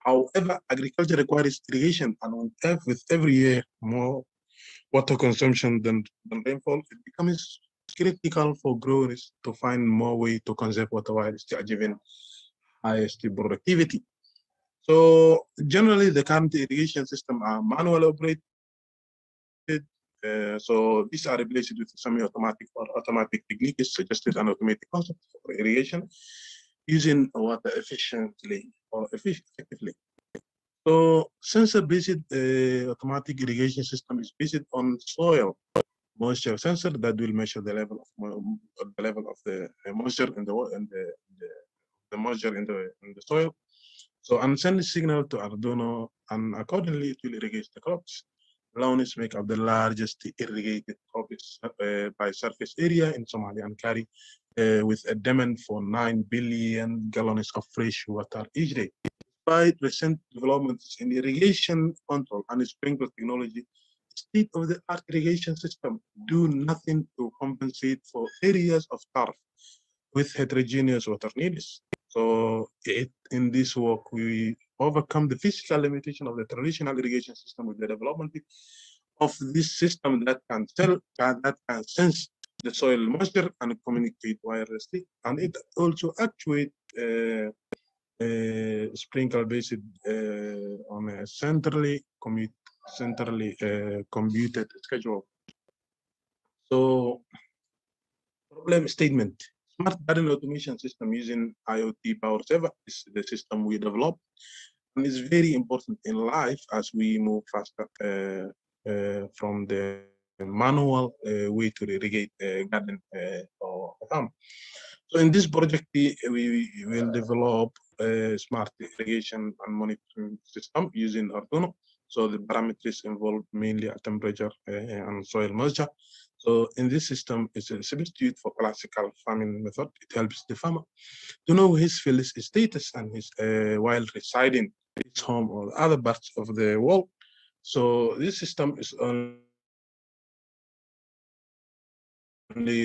However, agriculture requires irrigation, and with every year more water consumption than, than rainfall, it becomes critical for growers to find more way to conserve water while still achieving highest productivity. So generally, the current irrigation system are manual operated. Uh, so these are replaced with semi-automatic or automatic techniques suggested an automated concept for irrigation using water efficiently or effectively. So sensor-based uh, automatic irrigation system is based on soil moisture sensor that will measure the level of the level of the moisture in the in the, the, moisture in the in the soil. So and send a signal to Arduino, and accordingly it will irrigate the crops. Brownies make up the largest irrigated crops uh, by surface area in Somalia and carry uh, with a demand for 9 billion gallons of fresh water each day. Despite recent developments in irrigation control and sprinkler technology, state-of-the-art irrigation system do nothing to compensate for areas of turf with heterogeneous water needs. So it, in this work, we overcome the physical limitation of the traditional irrigation system with the development of this system that can tell that can sense the soil moisture and communicate wirelessly, and it also actuate uh, uh, sprinkler based uh, on a centrally commute centrally uh, computed schedule. So problem statement. Smart garden automation system using IoT Power Saver is the system we developed and it's very important in life as we move faster uh, uh, from the manual uh, way to irrigate uh, garden or farm. So in this project, we, we will develop a smart irrigation and monitoring system using Arduino so the parameters involved mainly a temperature uh, and soil moisture. So in this system, it's a substitute for classical farming method. It helps the farmer to know his field status and his uh, while residing his home or other parts of the world. So this system is only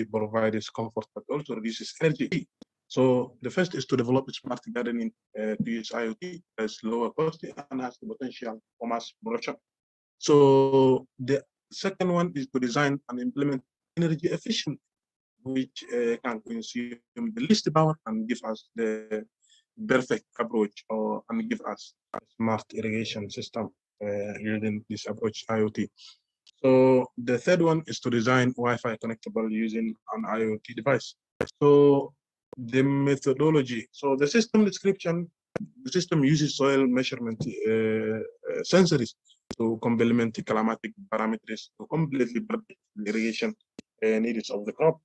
provides comfort, but also reduces energy so the first is to develop smart gardening uh, to use IoT as lower cost and has the potential for mass production. So the second one is to design and implement energy efficient, which uh, can consume the least power and give us the perfect approach or and give us a smart irrigation system uh, using this approach IoT. So the third one is to design Wi-Fi connectable using an IoT device. So the methodology. So the system description, the system uses soil measurement uh, uh, sensors to complement the climatic parameters to completely predict the irrigation uh, needs of the crop.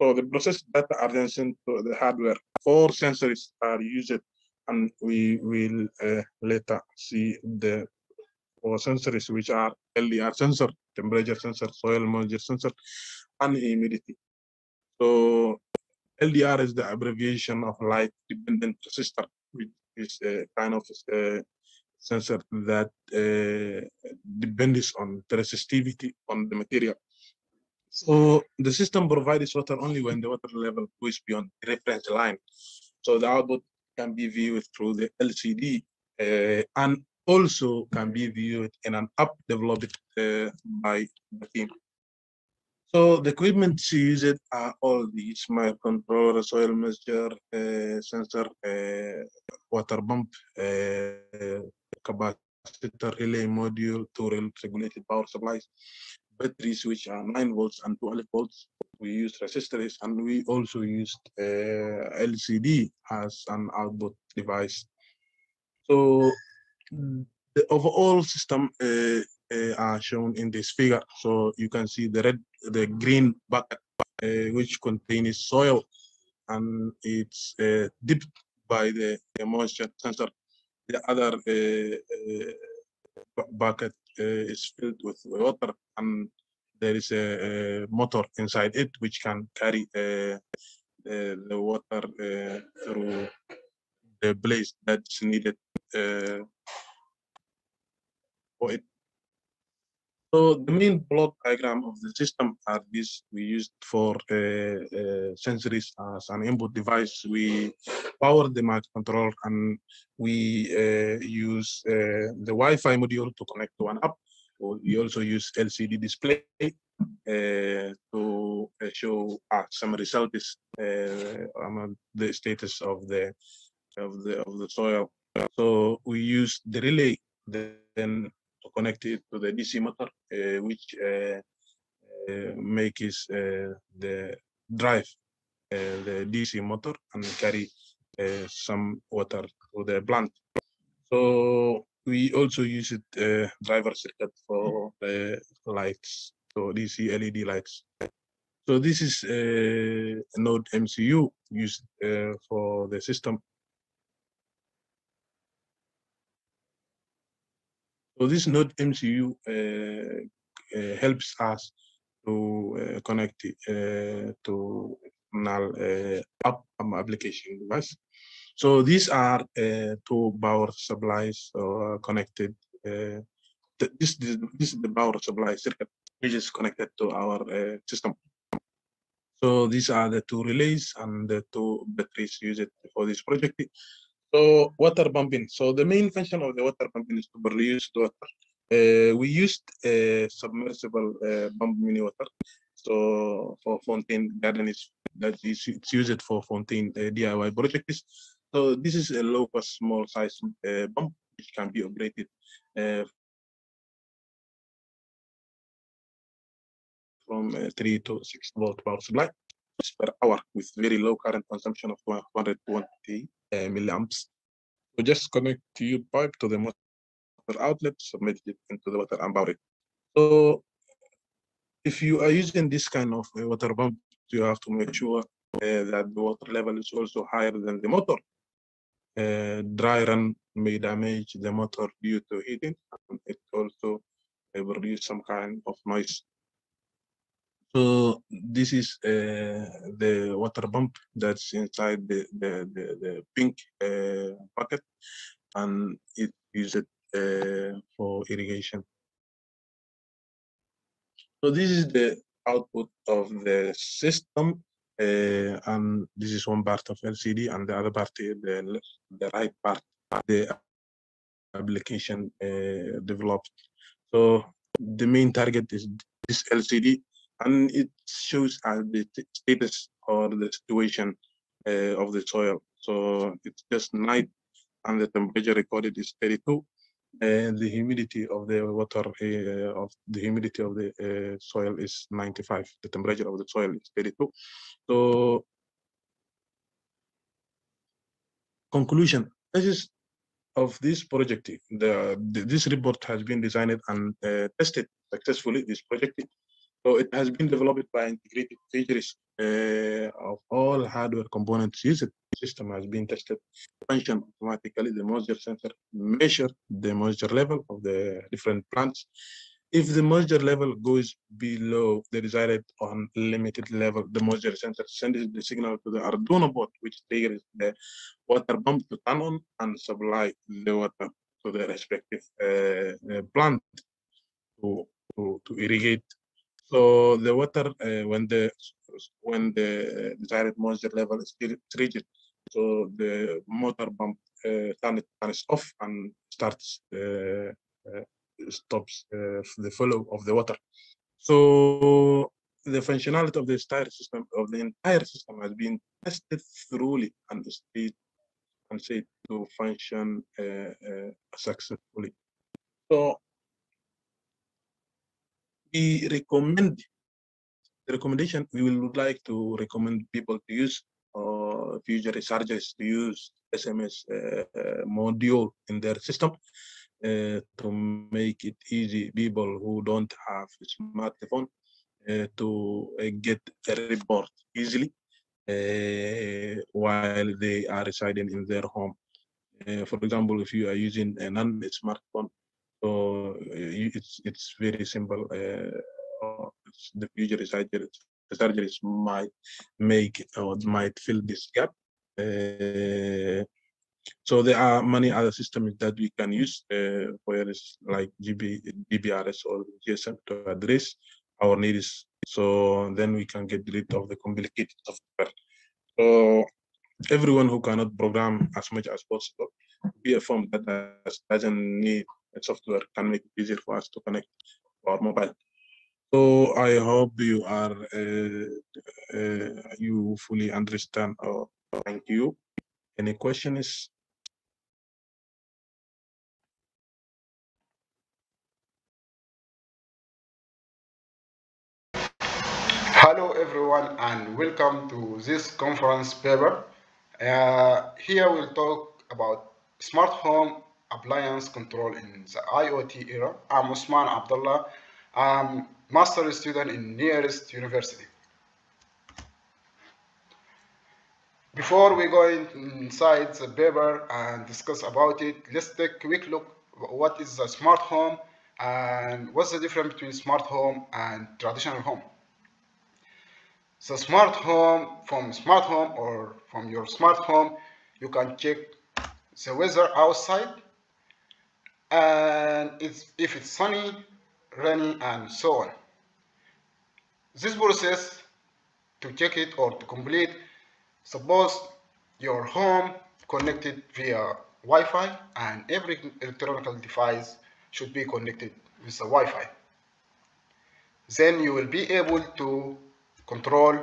So the process data are then sent to the hardware. Four sensors are used, and we will uh, later see the four sensors which are LDR sensor temperature sensor, soil moisture sensor, and humidity. So LDR is the abbreviation of light dependent resistor, which is a kind of a sensor that uh, depends on the resistivity on the material. So the system provides water only when the water level goes beyond the reference line. So the output can be viewed through the LCD uh, and also can be viewed in an app developed uh, by the team. So the equipment used are all these microcontroller, soil moisture uh, sensor, uh, water pump, uh, capacitor relay module, two regulated power supplies, batteries which are 9 volts and 12 volts. We use resistors and we also used LCD as an output device. So the overall system are shown in this figure. So you can see the red, the green bucket, uh, which contains soil and it's uh, dipped by the, the moisture sensor. The other uh, bucket is filled with water and there is a, a, motor inside it which can carry the, the, water through the place that's needed for it. So the main block diagram of the system are these we used for uh, uh, sensories as an input device. We power the microcontroller and we uh, use uh, the Wi-Fi module to connect to an app. We also use LCD display uh, to uh, show some results on the status of the of the of the soil. So we use the relay then connect it to the DC motor, uh, which uh, uh, makes the drive the DC motor and carry some water to the plant. So we also use it driver circuit for the lights, so DC LED lights. So this is a NodeMCU used uh, for the system So this NodeMCU uh, uh, helps us to uh, connect uh, to null uh, app um, application device. So these are uh, two power supplies connected. this, this, this is the power supply circuit which is connected to our system. So these are the two relays and the two batteries used for this project. So water pumping. So the main function of the water pumping is to the water. Uh, we used a submersible uh, pump mini water. So for fountain Garden is that is it's used for fountain uh, DIY projects. So this is a low cost small size uh, pump which can be operated uh, from uh, 3 to 6 volt power supply per hour with very low current consumption of 120 uh, milliamps. So just connect your pipe to the motor outlet, submit it into the water and power it. So if you are using this kind of uh, water pump, you have to make sure uh, that the water level is also higher than the motor. Uh, dry run may damage the motor due to heating, and it also uh, produce some kind of noise. So this is uh, the water pump that's inside the, the, the, the pink uh, bucket and it used uh, for irrigation. So this is the output of the system uh, and this is one part of LCD and the other part is the, the right part, the application uh, developed. So the main target is this LCD and it shows the status or the situation uh, of the soil. So it's just night and the temperature recorded is 32 and the humidity of the water uh, of the humidity of the uh, soil is 95 the temperature of the soil is 32 so conclusion. This is of this project the, the, this report has been designed and uh, tested successfully this project so it has been developed by integrated features uh, of all hardware components used. The system has been tested function automatically. The moisture sensor measure the moisture level of the different plants. if the moisture level goes below the desired on limited level, the moisture sensor sends the signal to the Arduino board, which triggers the water pump to turn on and supply the water to the respective uh, uh, plant to, to, to irrigate. So the water, uh, when the when the desired moisture level is reached, so the motor pump uh, turns, turns off and starts uh, uh, stops uh, the flow of the water. So the functionality of the entire system of the entire system has been tested thoroughly and is and said to function uh, successfully. So we recommend the recommendation we would like to recommend people to use uh, future researchers to use SMS uh, uh, module in their system uh, to make it easy people who don't have smartphone uh, to uh, get a report easily while they are residing in their home. for example, if you are using a non-smartphone, so it's it's very simple. the future researchers, researchers might make or might fill this gap. Uh, so there are many other systems that we can use, uh, whereas like GB, GPRS or GSM to address our needs. So then we can get rid of the complicated software. So everyone who cannot program as much as possible, be a that doesn't need software can make it easier for us to connect to our mobile. So I hope you are uh, uh, you fully understand. Oh, thank you. Any questions? Hello everyone and welcome to this conference paper. Uh, here we'll talk about smart home appliance control in the IoT era. I'm Usman Abdullah. I'm master student in Near East University. Before we go inside the paper and discuss about it, let's take a quick look what is a smart home and what's the difference between smart home and traditional home. So smart home, from smart home or from your smart home, you can check the weather outside and it's, if it's sunny, rainy and so on. This process to check it or to complete Suppose your home connected via Wi-Fi and every electronic device should be connected with the Wi-Fi. Then you will be able to control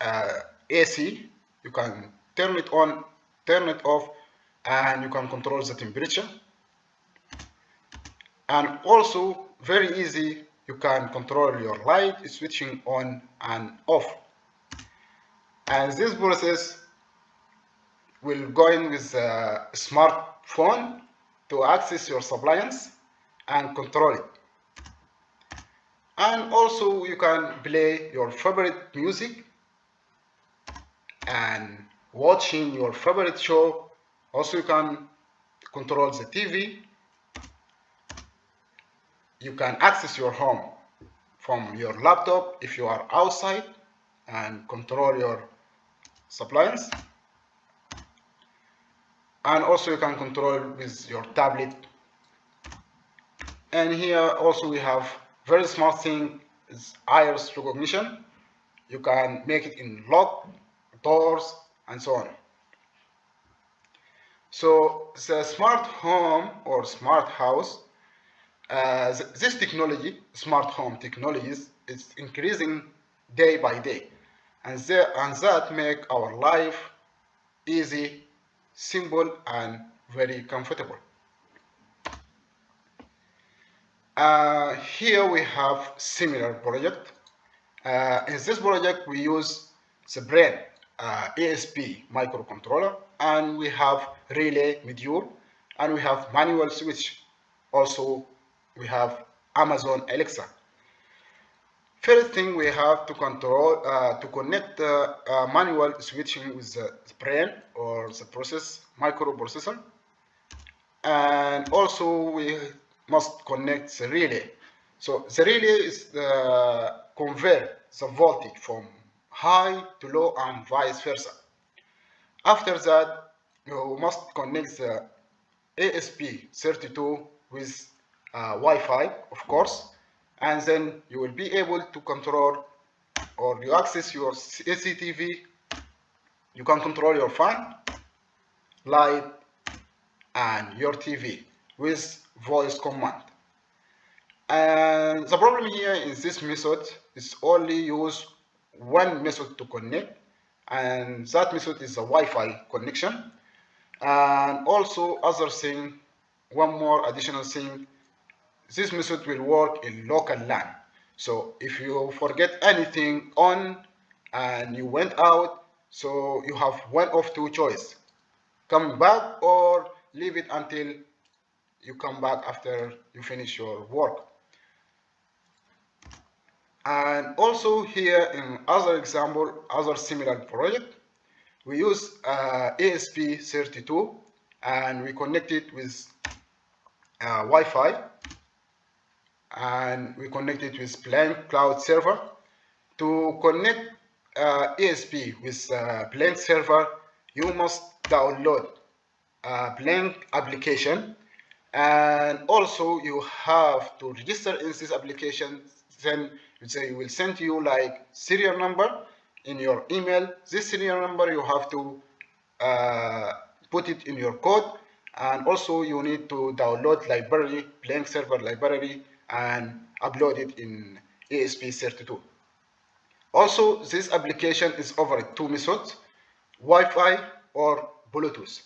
uh, AC. You can turn it on, turn it off, and you can control the temperature. And also, very easy, you can control your light switching on and off and this process will go in with a smartphone to access your appliance and control it. And also you can play your favorite music and watching your favorite show. Also you can control the TV. You can access your home from your laptop if you are outside and control your appliance and also you can control with your tablet. And here also we have very smart thing is iris recognition. You can make it in lock doors and so on. So the smart home or smart house uh, this technology smart home technologies is increasing day by day and, that, and that make our life easy, simple, and very comfortable. Uh, here we have similar project. Uh, in this project, we use the brain uh, microcontroller, and we have relay module, and we have manual switch. Also, we have Amazon Alexa. First thing we have to control, uh, to connect the uh, manual switching with the brain or the process microprocessor. And also we must connect the relay So the relay is the convert the voltage from high to low and vice versa. After that, you must connect the ESP32 with uh, Wi-Fi, of course, and then you will be able to control or you access your CCTV. You can control your fan, light, and your TV with voice command. And the problem here is this method is only use one method to connect and that method is the Wi-Fi connection and also other thing one more additional thing this method will work in local LAN so if you forget anything on and you went out so you have one of two choice. Come back or leave it until you come back after you finish your work. And also here in other example other similar project we use uh, ESP32 and we connect it with uh, Wi-Fi and we connect it with Blynk cloud server to connect uh, ESP with uh, server. You must download uh, Blynk application. And also you have to register in this application. Then they will send you like serial number in your email. This serial number you have to uh, put it in your code. And also you need to download library Blynk server library and upload it in ESP32. also this application is over two methods Wi-Fi or Bluetooth.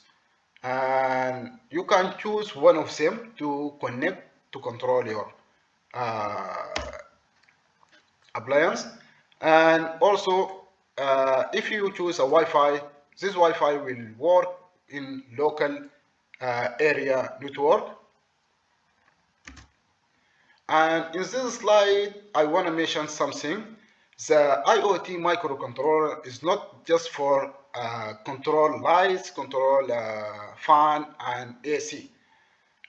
And you can choose one of them to connect to control your uh, appliance. And also uh, if you choose a Wi-Fi this Wi-Fi will work in local uh, area network and in this slide I want to mention something the IoT microcontroller is not just for uh, control lights, control uh, fan and AC.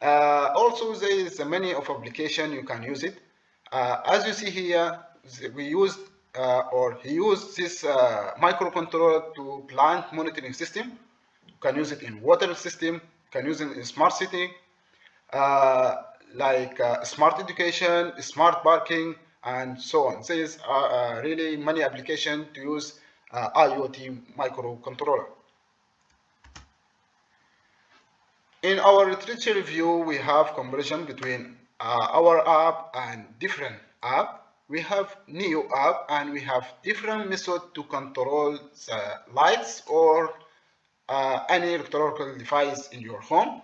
Uh, also there is many of application you can use it. Uh, as you see here, we used uh, or he used this uh, microcontroller to plant monitoring system. You can use it in water system, you can use it in smart city, like smart education, smart parking, and so on. There is really many applications to use uh, IoT microcontroller. In our literature review, we have comparison between uh, our app and different app. We have Neo app and we have different method to control the lights or uh, any electrical device in your home.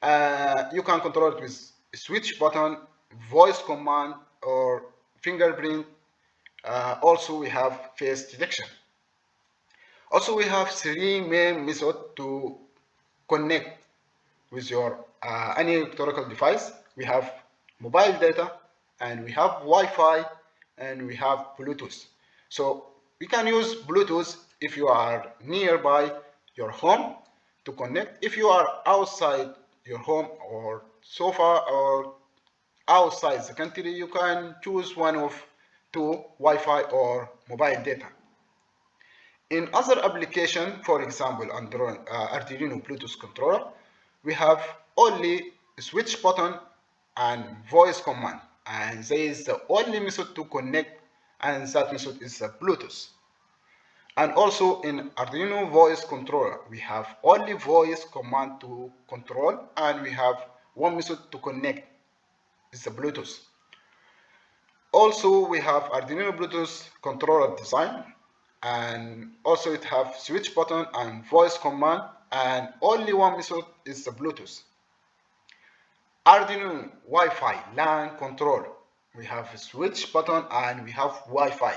Uh, you can control it with switch button, voice command, or fingerprint. Uh, also, we have face detection. Also, we have three main methods to connect with your uh, any electrical device. We have mobile data, and we have Wi-Fi, and we have Bluetooth. So we can use Bluetooth if you are nearby your home to connect. If you are outside your home or so far or outside the country, you can choose one of two Wi-Fi or mobile data. In other application, for example, Android, uh, Arduino Bluetooth controller, we have only switch button and voice command. And there is the only method to connect and that method is the Bluetooth. And also in Arduino voice controller, we have only voice command to control and we have one method to connect, is the Bluetooth. Also, we have Arduino Bluetooth controller design and also it have switch button and voice command and only one method is the Bluetooth. Arduino Wi-Fi LAN control. We have a switch button and we have Wi-Fi.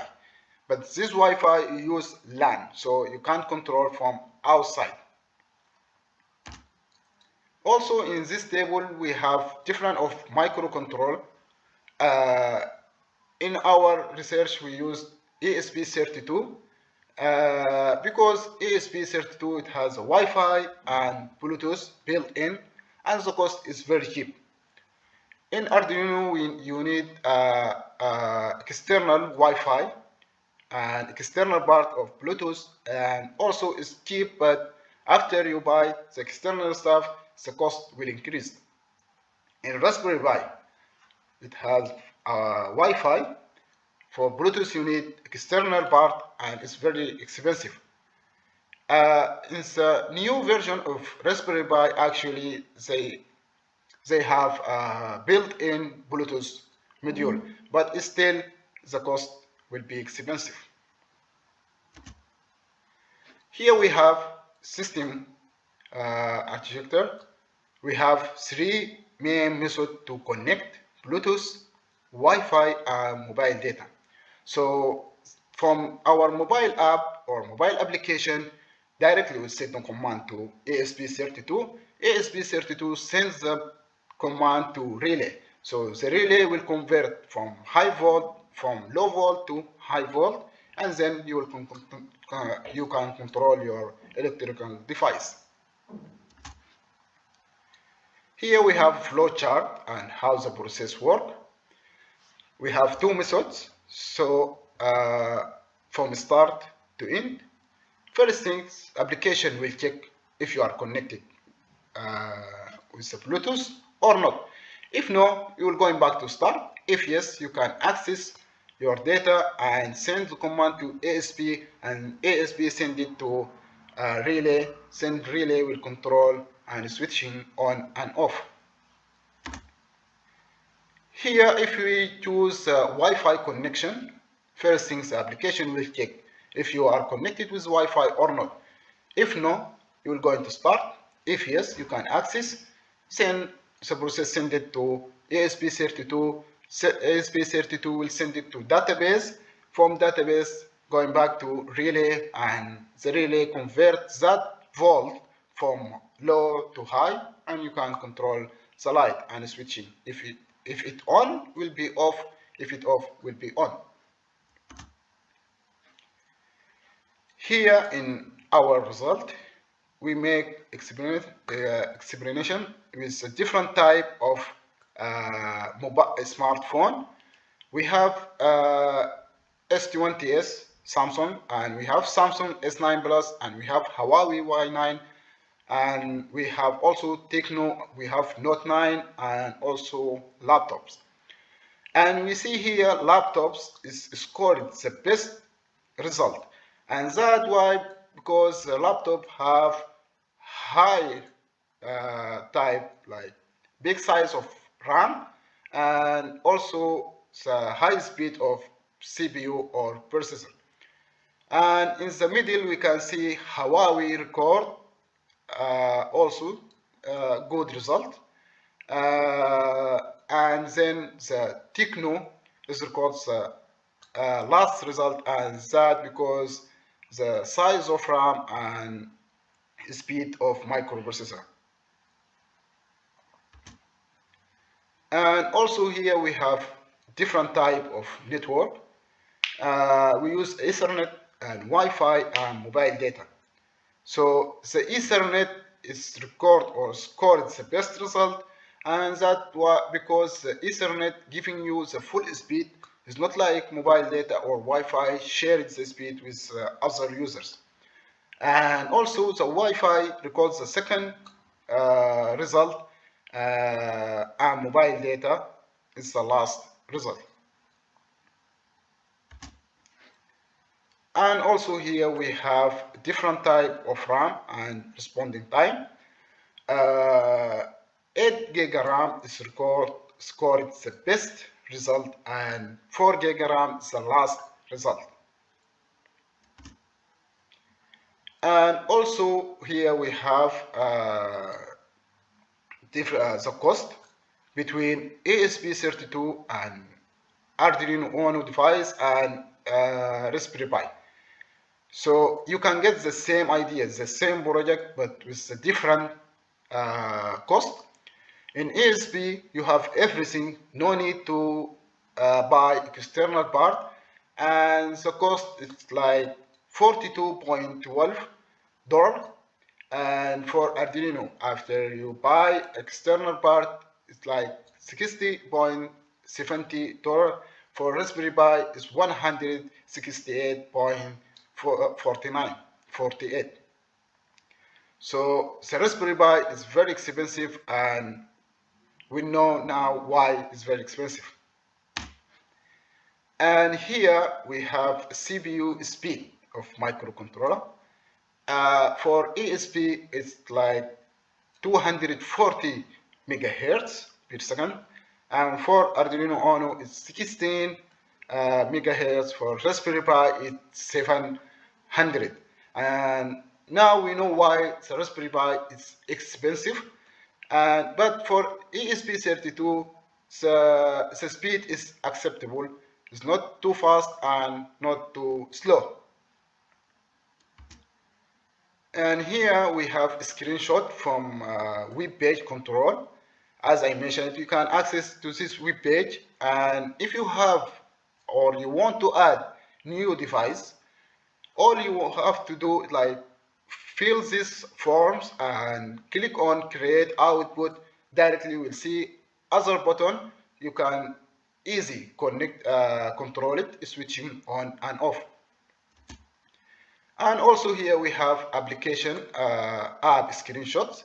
But this Wi-Fi use LAN, so you can't control from outside. Also in this table we have different of microcontrol. Uh, in our research we used ESP32 uh, because ESP32 it has Wi-Fi and Bluetooth built in and the cost is very cheap. in Arduino, we, you need uh, uh, external Wi-Fi and external part of Bluetooth and also is cheap but after you buy the external stuff the cost will increase. In Raspberry Pi it has uh, Wi-Fi for Bluetooth you need external part and it's very expensive. Uh, in the new version of Raspberry Pi actually they they have a built-in Bluetooth module but still the cost will be expensive. Here we have system uh, architecture. We have three main methods to connect Bluetooth, Wi-Fi, and mobile data. So from our mobile app or mobile application, directly we send a command to ESP32. ESP32 sends the command to relay. So the relay will convert from high volt, from low volt to high volt, and then you will you can control your electrical device. Here we have flow chart and how the process work. We have two methods. So uh, from start to end, first things application will check if you are connected uh, with the Bluetooth or not. If no, you will going back to start. If yes, you can access your data and send the command to ESP and ESP send it to uh, relay. Send relay will control and switching on and off. Here, if we choose uh, Wi-Fi connection, first things the application will check if you are connected with Wi-Fi or not. If no, you will go into start. If yes, you can access. Send the process send it to ESP32 ESP32 will send it to database. From database, going back to relay, and the relay converts that volt from low to high, and you can control the light and switching. If it if it on will be off, if it off will be on. Here in our result, we make experiment, uh, explanation with a different type of uh, mobile smartphone. We have uh, S20s Samsung and we have Samsung S9 Plus and we have Huawei Y9 and we have also Tecno, we have Note 9 and also laptops. And we see here laptops is scored the best result and that why because the laptop have high uh, type like big size of RAM and also the high speed of CPU or processor. And in the middle we can see Huawei record also uh, good result. Uh, and then the Tecno is records the uh, last result and that because the size of RAM and speed of microprocessor. And also here we have different type of network. Uh, we use Ethernet and Wi-Fi and mobile data. So the Ethernet is record or scored the best result and that because the Ethernet giving you the full speed is not like mobile data or Wi-Fi shared the speed with uh, other users. And also the Wi-Fi records the second uh, result uh, and mobile data is the last result. And also here we have different type of RAM and responding time. Uh, 8 gig RAM is record, scored the best result and 4 gig RAM is the last result. And also here we have uh, uh, the cost between ESP32 and Arduino Uno device and uh, Raspberry Pi. So you can get the same ideas, the same project, but with a different uh, cost. In ESP, you have everything, no need to uh, buy external part, and the cost is like 42.12 dollar. And for Arduino, after you buy external part, it's like 60.70 dollar. For Raspberry Pi, it's 168. Uh, 49, 48. So Raspberry Pi is very expensive and we know now why it's very expensive. And here we have CPU speed of microcontroller. Uh, for ESP, it's like 240 megahertz per second. And for Arduino Uno, it's 16 megahertz. For Raspberry Pi, it's 700. And now we know why the Raspberry Pi is expensive. Uh, but for ESP32, the, the speed is acceptable. It's not too fast and not too slow. And here we have a screenshot from uh, web page control. As I mentioned, you can access to this web page. And if you have or you want to add new device, all you have to do is like fill these forms and click on create output. Directly you will see other button. You can easy connect uh, control it switching on and off. And also here we have application uh, app screenshots.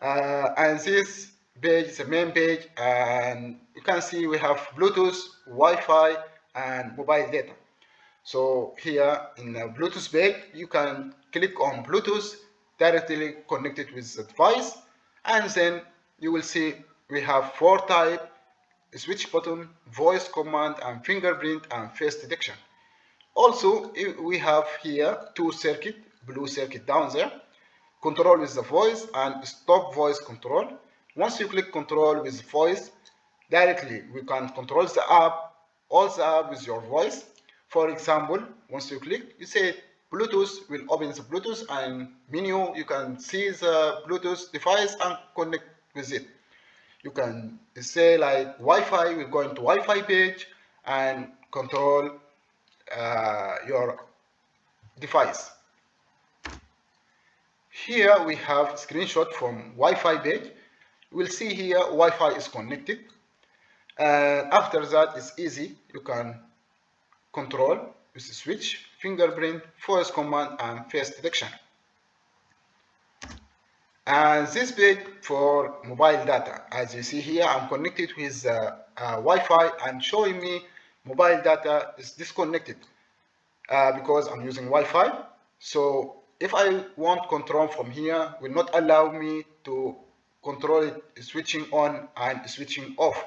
Uh, and this page is the main page and you can see we have Bluetooth Wi-Fi and mobile data. So here in Bluetooth page you can click on Bluetooth directly connected with the device and then you will see we have four type switch button voice command and fingerprint and face detection. Also we have here two circuit blue circuit down there. Control with the voice and stop voice control. Once you click control with voice directly we can control the app the with your voice for example once you click you say Bluetooth will open the Bluetooth and menu you can see the Bluetooth device and connect with it. You can say like Wi-Fi will go into Wi-Fi page and control uh, your device. Here we have screenshot from Wi-Fi page. Will see here Wi-Fi is connected. And after that it's easy. You can control with switch fingerprint, voice command, and face detection. And this page for mobile data. As you see here, I'm connected with uh, uh, Wi-Fi and showing me mobile data is disconnected uh, because I'm using Wi-Fi. So if I want control from here, will not allow me to control it switching on and switching off.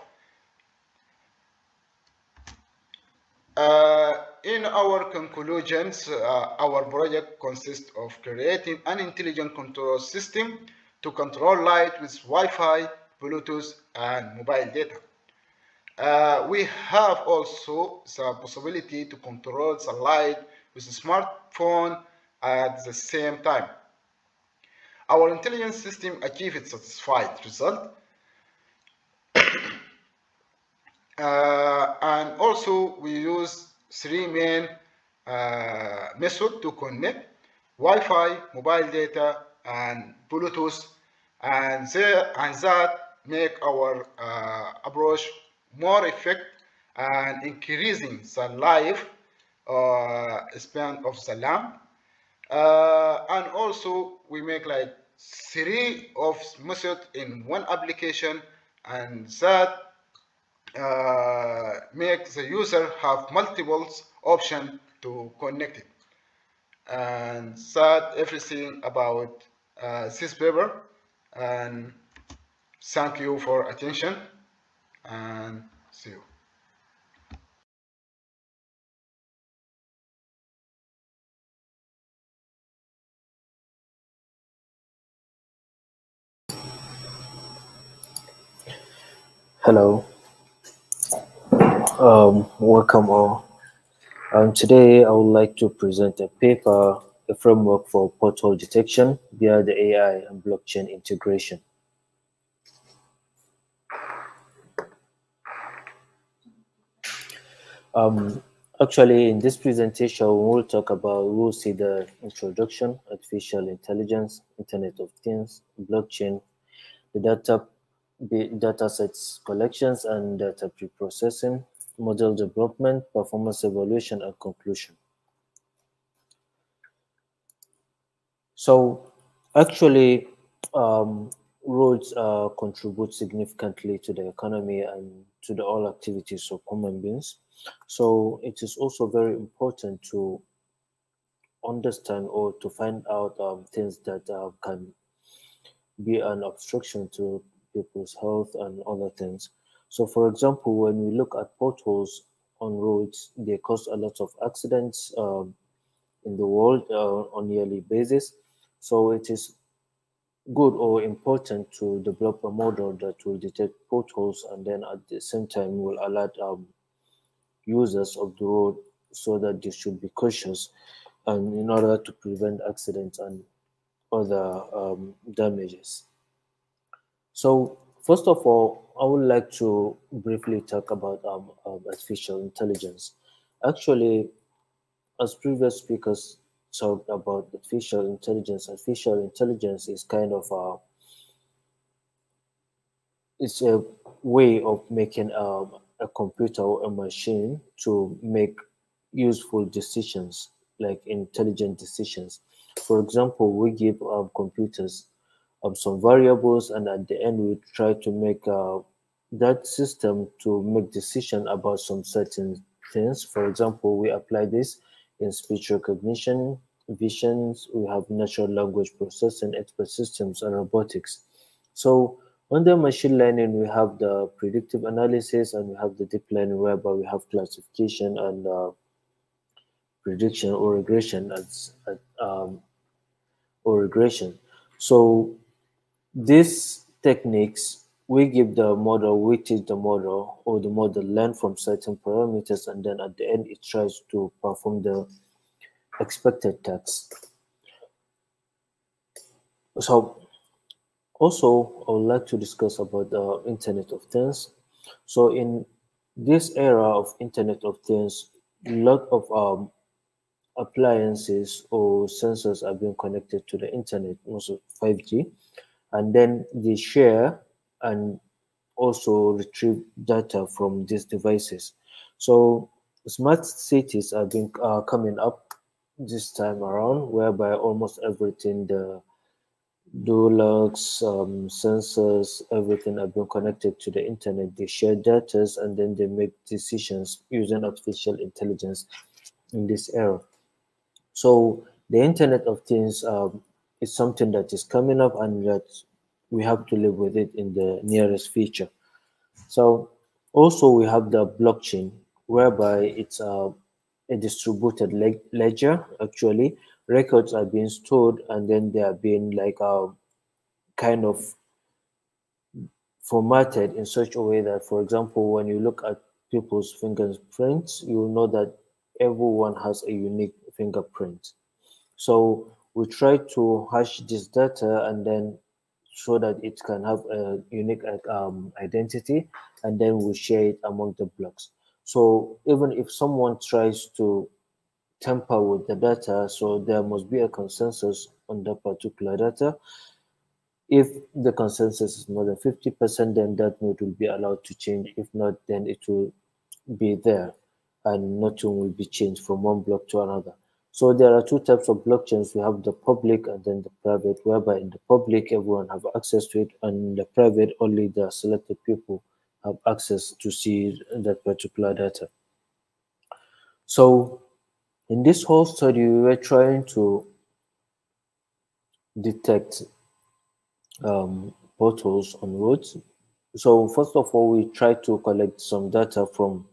Uh, in our conclusions, uh, our project consists of creating an intelligent control system to control light with Wi-Fi, Bluetooth, and mobile data. Uh, we have also the possibility to control the light with a smartphone at the same time. Our intelligence system achieved satisfied result. Uh, and also we use three main uh, methods to connect Wi-Fi, mobile data, and Bluetooth, and, there, and that make our uh, approach more effective and increasing the life uh, span of the lamp. Uh, and also we make like three of method in one application and that uh, make the user have multiple options to connect it. And that everything about uh, this paper. And thank you for attention and see you. Hello. Um, welcome all. Um, today, I would like to present a paper, a framework for pothole detection via the AI and blockchain integration. Um, actually, in this presentation, we'll talk about, we'll see the introduction, artificial intelligence, Internet of Things, blockchain, the data data sets collections and data pre-processing, model development, performance evaluation, and conclusion. So actually, um, roads uh, contribute significantly to the economy and to the all activities of human beings. So it is also very important to understand or to find out um, things that uh, can be an obstruction to people's health and other things. So, for example, when we look at potholes on roads, they cause a lot of accidents um, in the world uh, on yearly basis. So, it is good or important to develop a model that will detect potholes and then at the same time will alert um, users of the road so that they should be cautious and in order to prevent accidents and other um, damages. So first of all, I would like to briefly talk about um, um, artificial intelligence. Actually, as previous speakers talked about artificial intelligence. Artificial intelligence is kind of a it's a way of making um, a computer or a machine to make useful decisions, like intelligent decisions. For example, we give um, computers um, some variables, and at the end, we try to make uh, that system to make decision about some certain things. For example, we apply this in speech recognition, visions, we have natural language processing, expert systems, and robotics. So under machine learning, we have the predictive analysis and we have the deep learning whereby we have classification and uh, prediction or regression as um, or regression. So these techniques, we give the model, we teach the model, or the model learn from certain parameters, and then at the end it tries to perform the expected tax. So also, I would like to discuss about the Internet of Things. So in this era of Internet of Things, a lot of um, appliances or sensors are being connected to the internet, also 5G, and then they share and also retrieve data from these devices. So smart cities are being coming up this time around, whereby almost everything, the door locks, um, sensors, everything are being connected to the internet. They share data and then they make decisions using artificial intelligence in this era. So the Internet of Things um, is something that is coming up and that we have to live with it in the nearest future. So also we have the blockchain, whereby it's uh, a distributed ledger. Actually, records are being stored and then they are being like a kind of formatted in such a way that, for example, when you look at people's fingerprints, you know that everyone has a unique fingerprint. So we try to hash this data and then so that it can have a unique um, identity and then we share it among the blocks. So even if someone tries to tamper with the data, so there must be a consensus on that particular data. If the consensus is more than 50%, then that node will be allowed to change. If not, then it will be there and nothing will be changed from one block to another. So there are two types of blockchains. We have the public and then the private, whereby in the public, everyone have access to it, and in the private, only the selected people have access to see that particular data. So in this whole study, we were trying to detect um, on roads. So first of all, we tried to collect some data from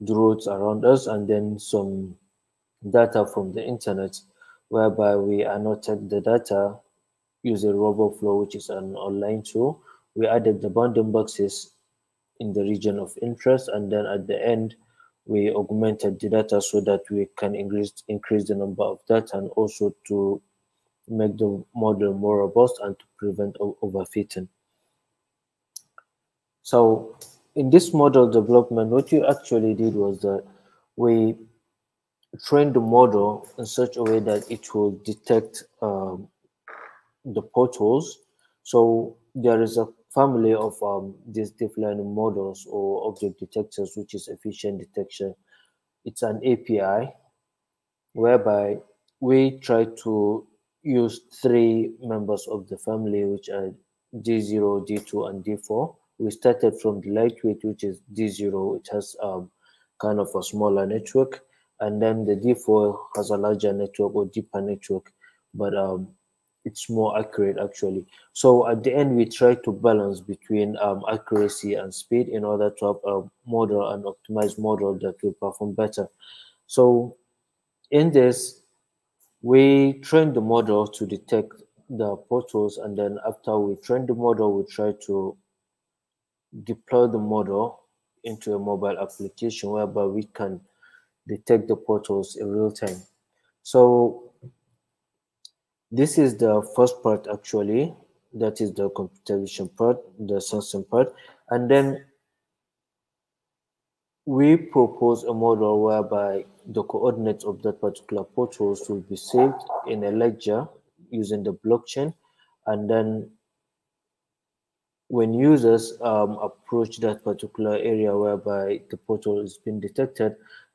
the roads around us and then some data from the internet, whereby we annotate the data using RoboFlow, which is an online tool. We added the bounding boxes in the region of interest, and then at the end, we augmented the data so that we can increase increase the number of data and also to make the model more robust and to prevent overfitting. So in this model development, what you actually did was that we train the model in such a way that it will detect um, the potholes. So there is a family of um, these deep learning models or object detectors, which is efficient detection. It's an API whereby we try to use three members of the family, which are D0, D2, and D4. We started from the lightweight, which is D0, which has um, kind of a smaller network. And then the D4 has a larger network or deeper network, but um, it's more accurate actually. So at the end, we try to balance between um, accuracy and speed in order to have a model and optimized model that will perform better. So in this, we train the model to detect the potholes and then after we train the model, we try to deploy the model into a mobile application whereby we can detect the potholes in real time. So this is the first part actually, that is the computer vision part, the sensing part. And then we propose a model whereby the coordinates of that particular portals will be saved in a ledger using the blockchain. And then when users um, approach that particular area whereby the pothole is being detected,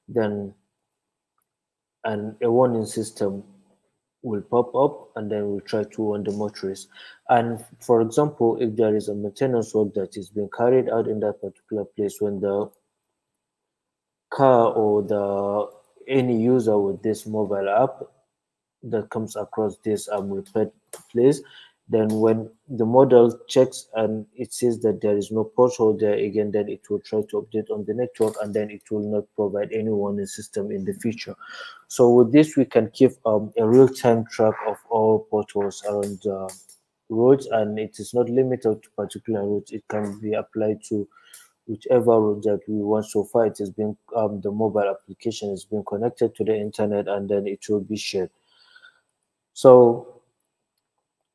then and a warning system will pop up and then we'll try to warn the motorist. And for example, if there is a maintenance work that is being carried out in that particular place when the car or the any user with this mobile app that comes across this um, repair place, then when the model checks and it says that there is no pothole there again, then it will try to update on the network and then it will not provide any warning system in the future. So with this, we can keep um, a real-time track of all potholes around the roads and it is not limited to particular routes. It can be applied to whichever route that we want. So far, it has been um, the mobile application is being connected to the internet and then it will be shared. So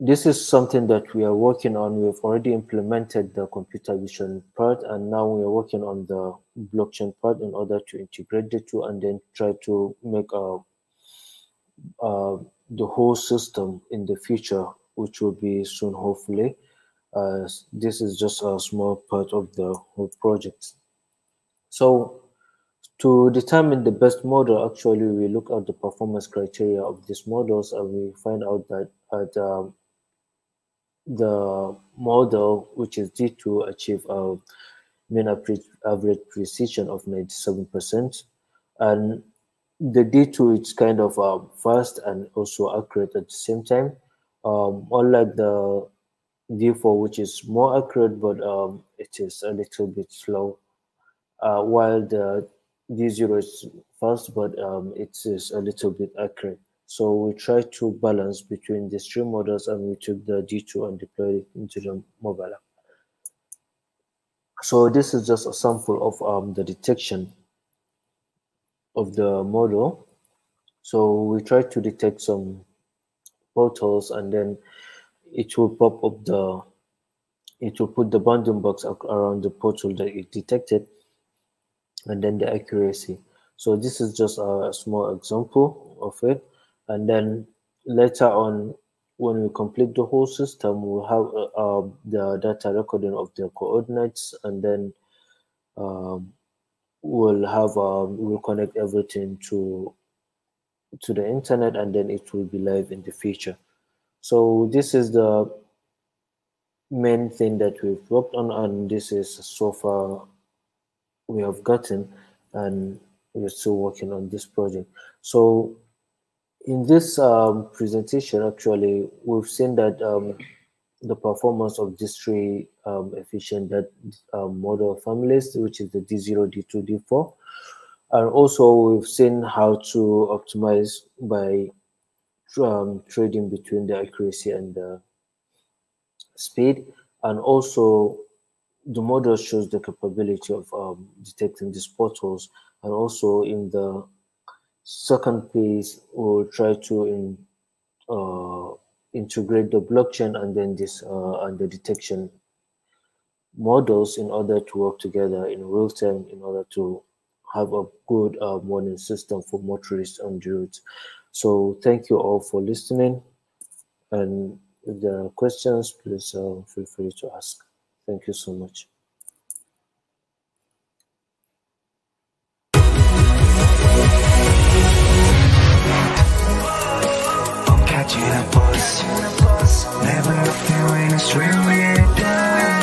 this is something that we are working on. We've already implemented the computer vision part, and now we are working on the blockchain part in order to integrate the two and then try to make a, uh, the whole system in the future, which will be soon, hopefully. Uh, this is just a small part of the whole project. So to determine the best model, actually, we look at the performance criteria of these models and we find out that at um, the model, which is D2 achieve a mean average precision of 97%. And the D2 is kind of uh, fast and also accurate at the same time. Um, unlike the D4, which is more accurate, but um, it is a little bit slow. Uh, while the D0 is fast, but um, it is a little bit accurate. So we try to balance between these three models and we took the D2 and deployed it into the mobile app. So this is just a sample of um, the detection of the model. So we try to detect some potholes and then it will pop up the, it will put the bounding box around the pothole that it detected and then the accuracy. So this is just a small example of it and then later on when we complete the whole system we'll have uh, uh, the data recording of the coordinates. And then um, we'll have um, we'll connect everything to to the internet and then it will be live in the future. So this is the main thing that we've worked on and this is so far we have gotten and we're still working on this project. So in this um, presentation, actually, we've seen that um, the performance of these three um, EfficientDet um, model families, which is the D0, D2, D4. And also we've seen how to optimize by um, trading between the accuracy and the speed. And also the model shows the capability of um, detecting these potholes and also in the Second piece, we'll try to in, uh, integrate the blockchain and then this uh, and the detection models in order to work together in real time in order to have a good uh, warning system for motorists on the roads. So thank you all for listening. And if there are questions, please uh, feel free to ask. Thank you so much. got you in a boss. Never looked in when it's really dark